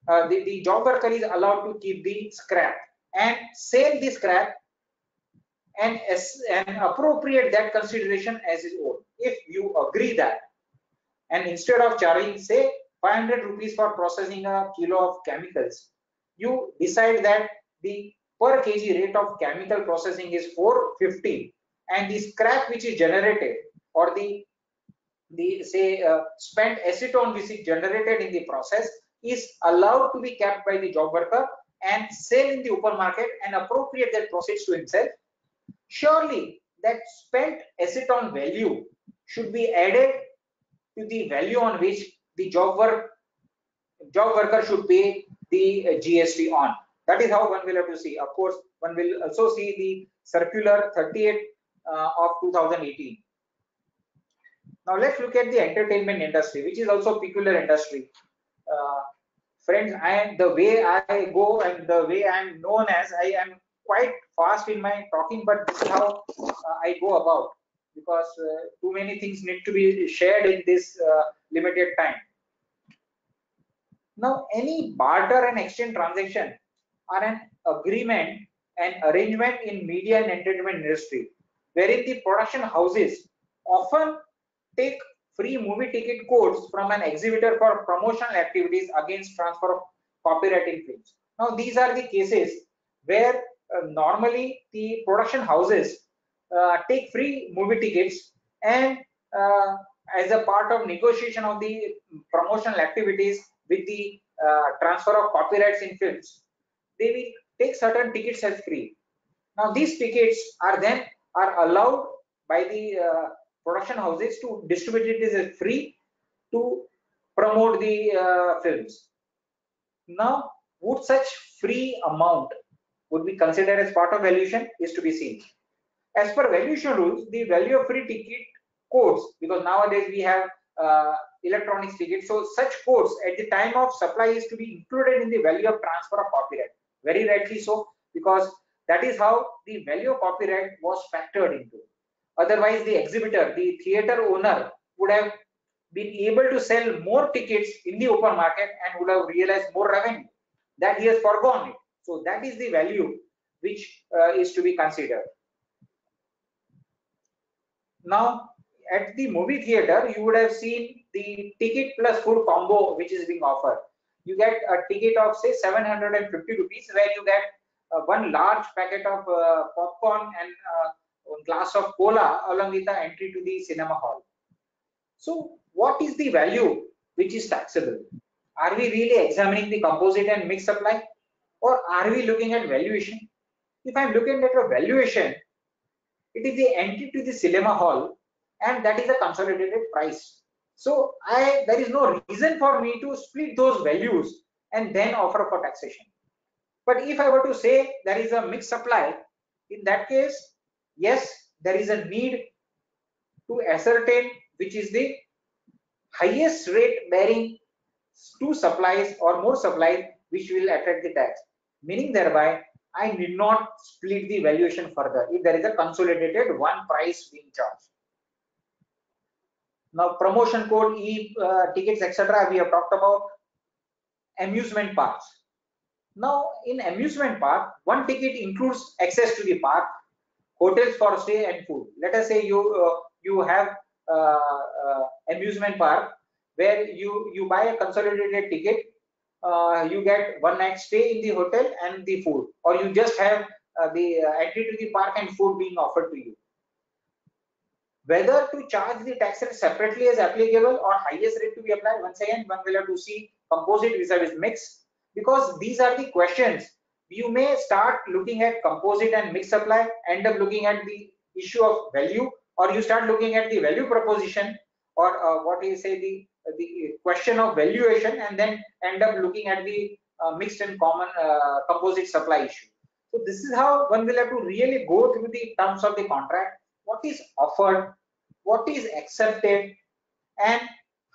S3: uh, the, the job worker is allowed to keep the scrap and sell the scrap and, as, and appropriate that consideration as his own. If you agree that, and instead of charging, say, 500 rupees for processing a kilo of chemicals, you decide that the per kg rate of chemical processing is 450 and the scrap which is generated or the the say uh, spent acetone which is generated in the process is allowed to be kept by the job worker and sell in the open market and appropriate that proceeds to himself. Surely that spent acetone value should be added to the value on which the job work job worker should pay the uh, GST on. That is how one will have to see. Of course, one will also see the circular 38 uh, of 2018. Now let's look at the entertainment industry, which is also a peculiar industry. Uh, friends, I am the way I go and the way I am known as I am quite fast in my talking, but this is how uh, I go about because uh, too many things need to be shared in this uh, limited time. Now, any barter and exchange transaction are an agreement and arrangement in media and entertainment industry, wherein the production houses often take free movie ticket codes from an exhibitor for promotional activities against transfer of copyrighting films. Now, these are the cases where uh, normally the production houses take free movie tickets and uh, as a part of negotiation of the promotional activities with the uh, transfer of copyrights in films, they will take certain tickets as free. Now, these tickets are then are allowed by the uh, production houses to distribute it as free to promote the uh, films. Now, would such free amount would be considered as part of valuation is to be seen. As per valuation rules, the value of free ticket codes, because nowadays we have uh, electronics tickets, so such codes at the time of supply is to be included in the value of transfer of copyright. Very rightly so, because that is how the value of copyright was factored into. Otherwise, the exhibitor, the theater owner would have been able to sell more tickets in the open market and would have realized more revenue. That he has foregone it. So that is the value which uh, is to be considered. Now, at the movie theater, you would have seen the ticket plus food combo which is being offered. You get a ticket of say 750 rupees where you get uh, one large packet of uh, popcorn and uh, glass of cola along with the entry to the cinema hall. So what is the value which is taxable? Are we really examining the composite and mixed supply or are we looking at valuation? If I'm looking at a valuation, it is the entry to the cinema hall and that is a consolidated price. So I there is no reason for me to split those values and then offer for taxation. But if I were to say there is a mixed supply, in that case, yes, there is a need to ascertain which is the highest rate bearing two supplies or more supplies which will attract the tax. Meaning thereby, I need not split the valuation further if there is a consolidated one price being charged. Now promotion code, e uh, tickets, etc. We have talked about amusement parks. Now in amusement park, one ticket includes access to the park, hotels for stay and food. Let us say you uh, you have uh, uh amusement park where you you buy a consolidated ticket uh, you get one night stay in the hotel and the food. Or you just have uh, the uh, entry to the park and food being offered to you. Whether to charge the tax rate separately as applicable or highest rate to be applied once again one will have to see composite vis-a-vis mix. Because these are the questions. You may start looking at composite and mix supply end up looking at the issue of value or you start looking at the value proposition or uh, what you say the the question of valuation and then end up looking at the uh, mixed and common uh, composite supply issue. So this is how one will have to really go through the terms of the contract, what is offered, what is accepted, and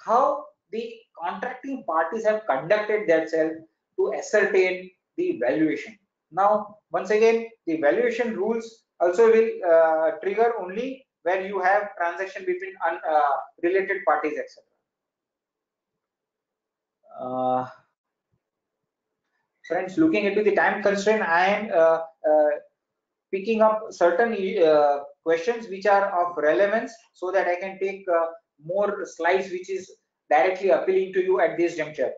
S3: how the contracting parties have conducted themselves to ascertain the valuation. Now, once again, the valuation rules also will uh, trigger only where you have transaction between unrelated uh, parties, etc. Uh, friends, looking into the time constraint, I am uh, uh, picking up certain questions which are of relevance so that I can take more slides which is directly appealing to you at this juncture.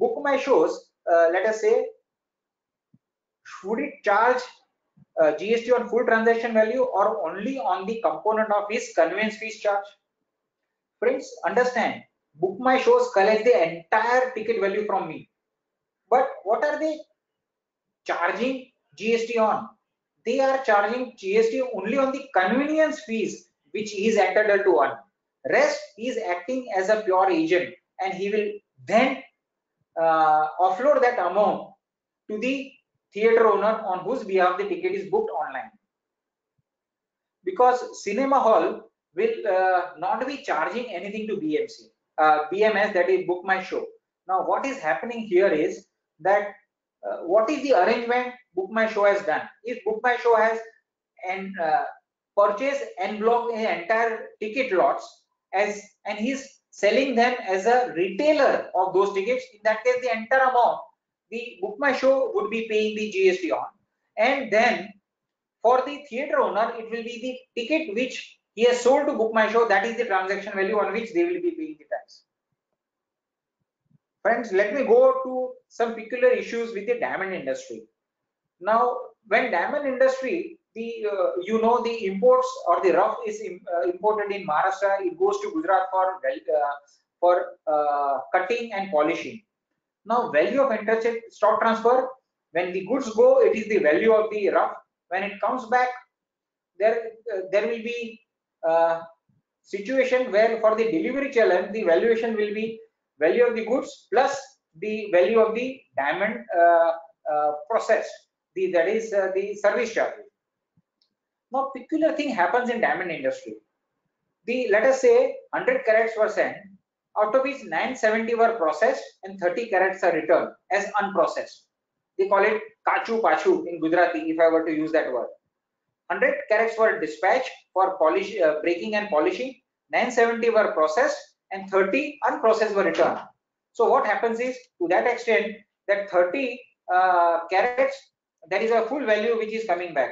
S3: BookMyShows, let us say, should it charge uh, GST on full transaction value or only on the component of his conveyance fees charge? Friends, understand BookMyShows collect the entire ticket value from me. But what are they charging gst on? They are charging gst only on the convenience fees which is entitled to earn. Rest is acting as a pure agent and he will then uh, offload that amount to the theater owner on whose behalf the ticket is booked online. Because cinema hall will uh, not be charging anything to bmc uh, BMS that is BookMyShow. Now what is happening here is that uh, what is the arrangement BookMyShow has done? If BookMyShow has and uh, purchase en bloc entire ticket lots as and he's selling them as a retailer of those tickets in that case the entire amount the BookMyShow would be paying the gst on and then for the theater owner it will be the ticket which he has sold to BookMyShow. That is the transaction value on which they will be paying the tax. Friends let me go to some peculiar issues with the diamond industry. Now when diamond industry the uh, you know the imports or the rough is uh, imported in maharashtra it goes to gujarat for uh, for uh, cutting and polishing. Now value of interest stock transfer when the goods go it is the value of the rough. When it comes back there uh, there will be uh, situation where for the delivery challan the valuation will be value of the goods plus the value of the diamond uh, uh, process. The that is uh, the service charge. Now peculiar thing happens in diamond industry. The let us say 100 carats were sent out of which 970 were processed and 30 carats are returned as unprocessed. They call it kachu pachu in gujarati if i were to use that word 100 carats were dispatched for polish, uh, breaking and polishing, 970 were processed, and 30 unprocessed were returned. So what happens is, to that extent, that 30 uh, carats, there is a full value which is coming back.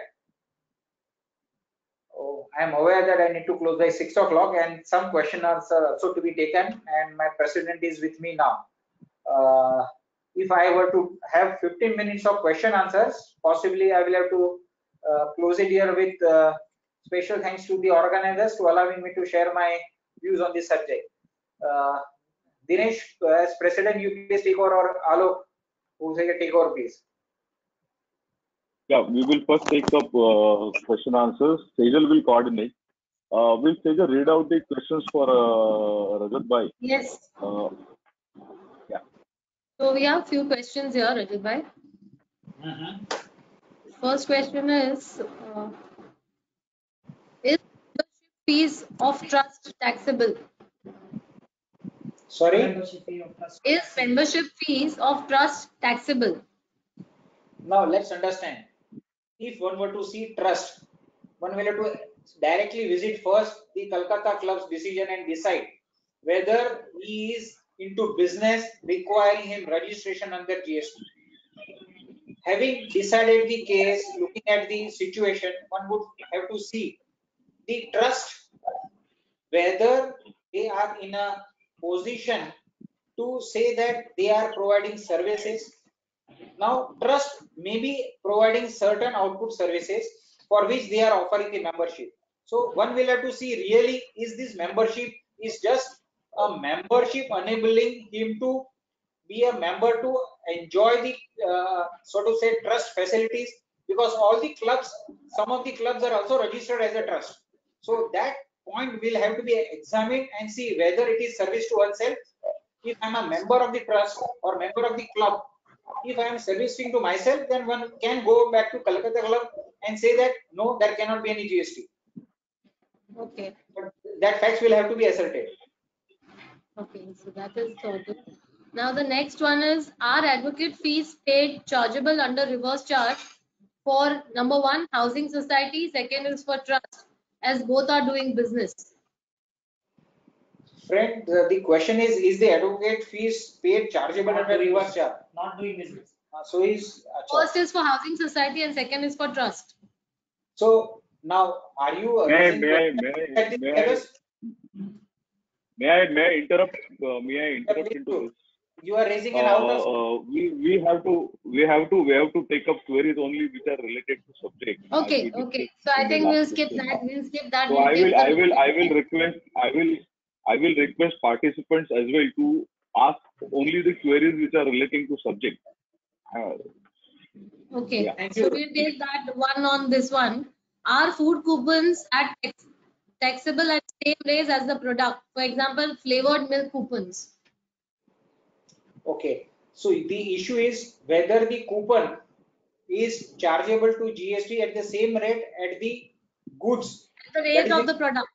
S3: Oh, I am aware that I need to close by 6 o'clock and some questions are also to be taken and my president is with me now. Uh, if I were to have 15 minutes of question answers, possibly I will have to uh, close it here with uh, special thanks to the organizers to allowing me to share my views on this subject. Uh, Dinesh, as president, you please take over or Alok, who's going to take over, please.
S2: Yeah, we will first take up uh, question answers. Sejal will coordinate. Uh, will Teja read out the questions for uh, Rajat Bhai?
S5: Yes.
S2: Uh,
S5: So we have few questions here, Rajat bhai. First question is, uh, is membership fees of trust taxable?
S3: Sorry?
S5: Is membership fees of trust taxable?
S3: Now let's understand. If one were to see trust, one will have to directly visit first the Calcutta club's decision and decide whether he is into business requiring him registration under GST. Having decided the case, looking at the situation, one would have to see the trust, whether they are in a position to say that they are providing services now, trust may be providing certain output services for which they are offering the membership. So one will have to see really is this membership is just a membership enabling him to be a member to enjoy the uh, so to say trust facilities because all the clubs some of the clubs are also registered as a trust so that point will have to be examined and see whether it is service to oneself if i'm a member of the trust or member of the club if I am servicing to myself, then one can go back to Calcutta Club and say that no, there cannot be any GST.
S5: Okay,
S3: But that facts will have to be ascertained.
S5: okay, so that is sorted. Now the next one is, are advocate fees paid chargeable under reverse charge for number one, housing society, second is for trust, as both are doing business.
S3: Friend, the, the question is, is the advocate fees paid chargeable under reverse charge?
S4: Not doing business.
S3: Uh, So is, acha.
S5: First is for housing society and second is for trust.
S3: so now are you? uh,
S2: may, I, may, may, I, may, I, may I may I interrupt? Uh, may I interrupt
S3: please
S2: into this?
S3: You are raising an
S2: Uh,
S3: out of,
S2: uh, we we have to we have to we have to take up queries only which are related to subject.
S5: Okay, okay, so I think we'll skip
S2: session.
S5: that, we'll skip that.
S2: So
S5: we'll
S2: I will I will I will request I will I will request participants as well to ask only the queries which are relating to subject. Uh,
S5: Okay,
S2: Yeah.
S3: Thank
S5: so we'll take that one on this one. Are food coupons at taxable at same rates as the product? For example, flavored milk coupons.
S3: Okay. So the issue is whether the coupon is chargeable to GST at the same rate at the goods
S5: At the rate of
S3: the-
S5: the product.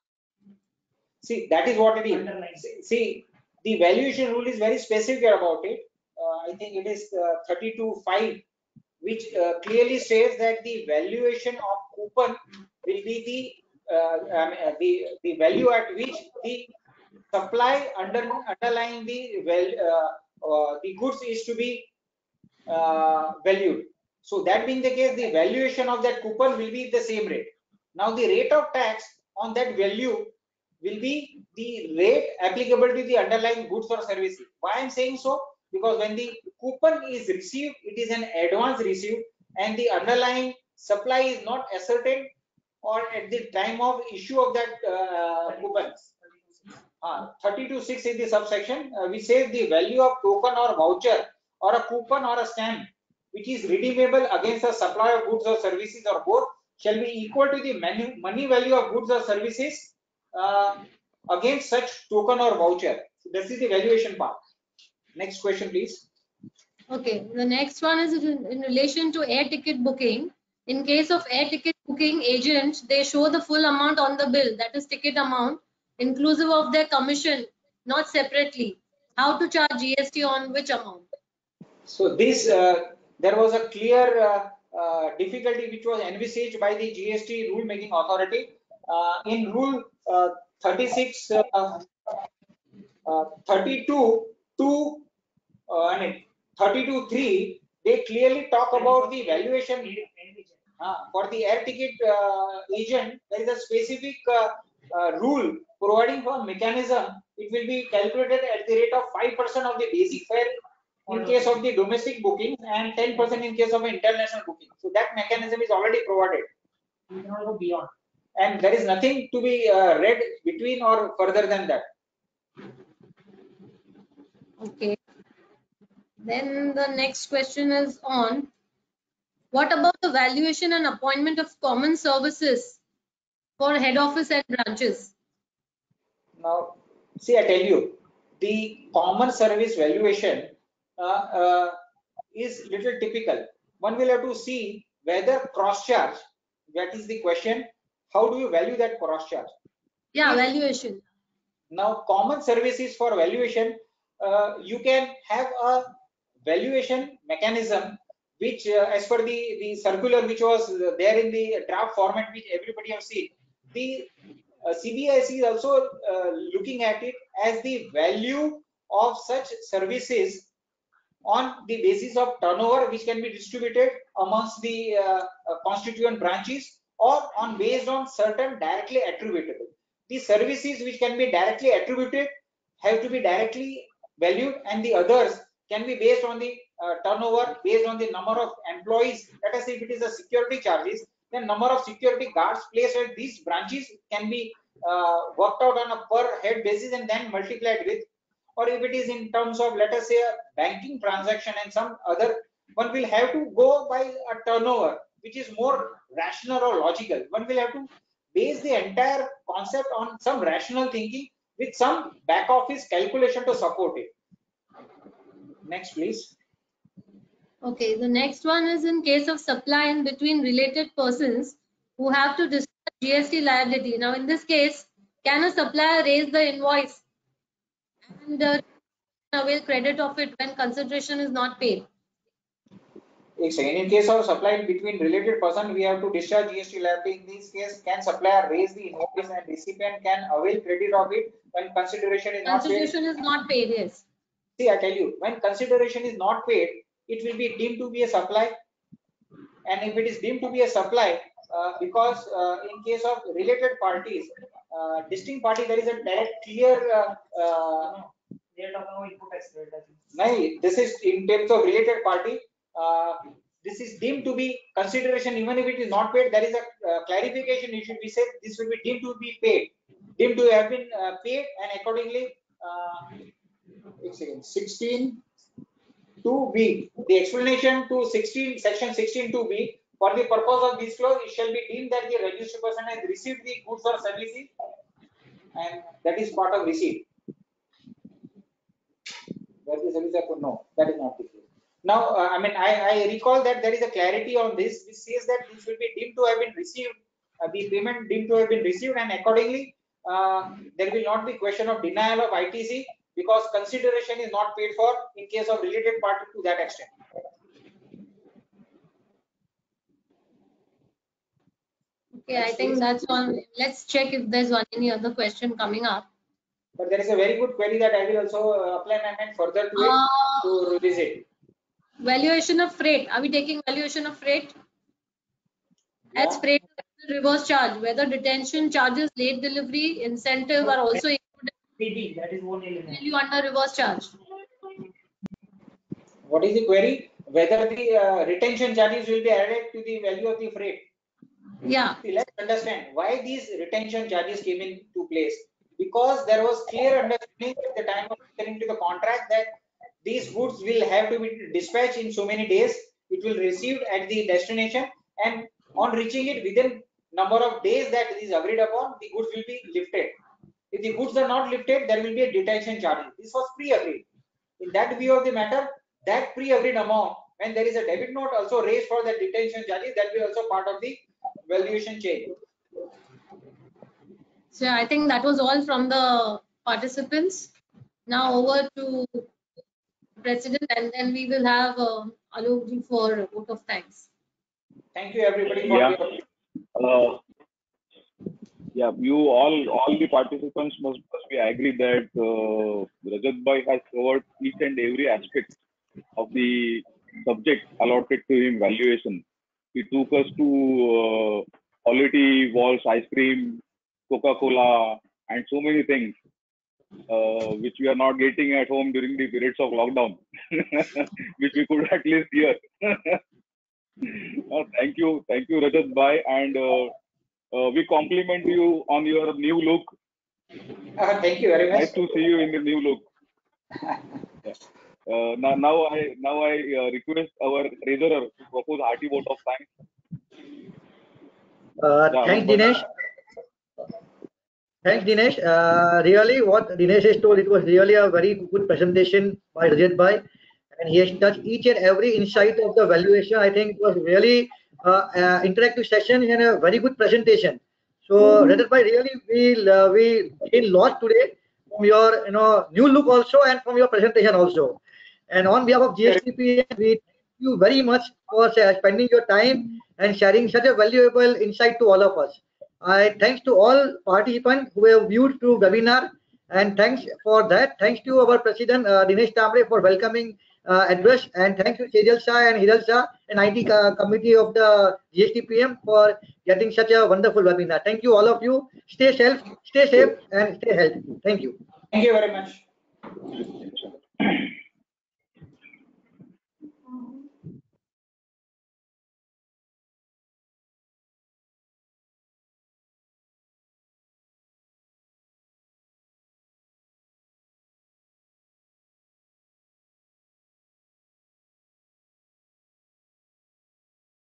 S3: See, that is what it
S4: Underline.
S3: is. See, the valuation rule is very specific about it. Uh, I think it is uh, 32.5, which uh, clearly says that the valuation of coupon will be the, uh, I mean, uh, the, the value at which the supply under, underlying the, well, the goods is to be uh, valued. So that being the case, the valuation of that coupon will be the same rate. Now the rate of tax on that value will be the rate applicable to the underlying goods or services. Why I'm saying so? Because when the coupon is received, it is an advance received and the underlying supply is not ascertained or at the time of issue of that uh, coupon. Uh, 32.6 is the subsection, uh, which says the value of token or voucher or a coupon or a stamp which is redeemable against the supply of goods or services or both shall be equal to the money, money value of goods or services uh, against such token or voucher. So this is the valuation part. Next question, please.
S5: Okay, the next one is in, in relation to air ticket booking. In case of air ticket booking agent, they show the full amount on the bill, that is ticket amount, inclusive of their commission, not separately. How to charge GST on which amount?
S3: So this, uh, there was a clear uh, uh, difficulty which was envisaged by the GST rule making authority. Uh, in rule uh, 36, uh, uh, 32, 2, uh, I mean 32, 3, they clearly talk about the valuation uh, for the air ticket agent, there is a specific uh, rule providing for mechanism. It will be calculated at the rate of 5% of the basic fare in case of the domestic bookings and 10% in case of international booking. So that mechanism is already provided.
S4: You cannot go beyond.
S3: And there is nothing to be uh, read between or further than that.
S5: Okay. Then the next question is on what about the valuation and appointment of common services for head office and branches.
S3: Now, see, I tell you, the common service valuation uh, uh, is little typical. One will have to see whether cross charge, that is the question, how do you value that cross charge?
S5: Yeah, valuation.
S3: Now, common services for valuation, uh, you can have a valuation mechanism which uh, as per the, the circular which was there in the draft format which everybody have seen. The uh, is also uh, looking at it as the value of such services on the basis of turnover which can be distributed amongst the uh, uh, constituent branches or on based on certain directly attributable. The services which can be directly attributed have to be directly valued and the others can be based on the uh, turnover based on the number of employees. Let us say if it is a security charges, then number of security guards placed at these branches can be uh, worked out on a per head basis and then multiplied with or if it is in terms of let us say a banking transaction and some other one will have to go by a turnover which is more rational or logical. One will have to base the entire concept on some rational thinking with some back office calculation to support it. Next please
S5: Okay, the next one is in case of supply in between related persons who have to discharge GST liability. Now, in this case, can a supplier raise the invoice and uh, avail credit of it when consideration is not paid?
S3: एक. In case of supply between related person, we have to discharge GST liability. In this case, can supplier raise the invoice and recipient can avail credit of it when consideration is not paid?
S5: Consideration is not paid, yes.
S3: See, I tell you, when consideration is not paid, it will be deemed to be a supply. And if it is deemed to be a supply, uh, because uh, in case of related parties, uh, distinct party, there is a direct clear, uh, uh,
S4: They are talking about input tax credit. I think.
S3: nahi, this is in terms of related party, uh, this is deemed to be consideration, even if it is not paid, there is a uh, clarification, it should be said, this will be deemed to be paid, deemed to have been uh, paid and accordingly, uh, एक second, 16 2b, the explanation to 16, section 16 2b, for the purpose of this clause, it shall be deemed that the registered person has received the goods or services and that is part of receipt. Where the service are? No, that is not the case. Now, uh, I mean, I, I recall that there is a clarity on this, which says that this will be deemed to have been received, uh, the payment deemed to have been received and accordingly, uh, there will not be question of denial of ITC because consideration is not paid for in case of related party to that extent.
S5: Okay, I think that's one. Let's check if there's one any other question coming up.
S3: But there is a very good query that I will also uh, apply my further to it
S5: Uh,
S3: to revisit.
S5: valuation of freight. Are we taking valuation of freight? As freight reverse charge, whether detention charges, late delivery, incentive are also included
S4: BD, that is one element.
S5: value under reverse charge.
S3: What is the query? Whether the uh, retention charges will be added to the value of the freight.
S5: Yeah,
S3: See, let's understand why these retention charges came into place. Because there was clear understanding at the time of entering into the contract that these goods will have to be dispatched in so many days. It will received at the destination and on reaching it within number of days that is agreed upon, the goods will be lifted. If the goods are not lifted, there will be a detention charge. This was pre-agreed. In that view of the matter, that pre-agreed amount, when there is a debit note also raised for the detention charges, that will also part of the valuation change.
S5: so I think that was all from the participants. Now over to president and then we will have uh, Alok ji for a vote of thanks.
S3: Thank you, everybody. for
S2: Yeah. Yeah, you all, all the participants must, must be agree that uh, Rajat Bhai has covered each and every aspect of the subject allotted to him valuation. He took us to uh, Kwality Wall's, ice cream, Coca-Cola, and so many things uh, which we are not getting at home during the periods of lockdown, which we could at least hear. Uh, thank you, thank you, Rajat Bhai, and uh, uh, we compliment you on your new look.
S3: Uh, Thank you very much.
S2: Nice to see you in the new look. Yeah. Uh, now, now I now I uh, request our treasurer to propose hearty vote of thanks.
S6: Uh,
S2: Yeah,
S6: thanks, Dinesh. Thanks, Dinesh. Uh, really, what Dinesh has told, it was really a very good presentation by Rajat Bhai. And he has touched each and every insight of the valuation. I think it was really uh, uh, interactive session and a very good presentation. So, Rajat Bhai, really, we, uh, we gained lot today from your you know new look also and from your presentation also. And on behalf of GSTP, we thank you very much for spending your time and sharing such a valuable insight to all of us. I thanks to all participants who have viewed through webinar and thanks for that. Thanks to our president uh, Dinesh Tamre for welcoming address and thank you Sejal Shah and Hiral Shah and IT uh, committee of the GSTPAM for getting such a wonderful webinar. Thank you all of you. Stay safe, stay safe and stay healthy. Thank you.
S3: Thank you very much.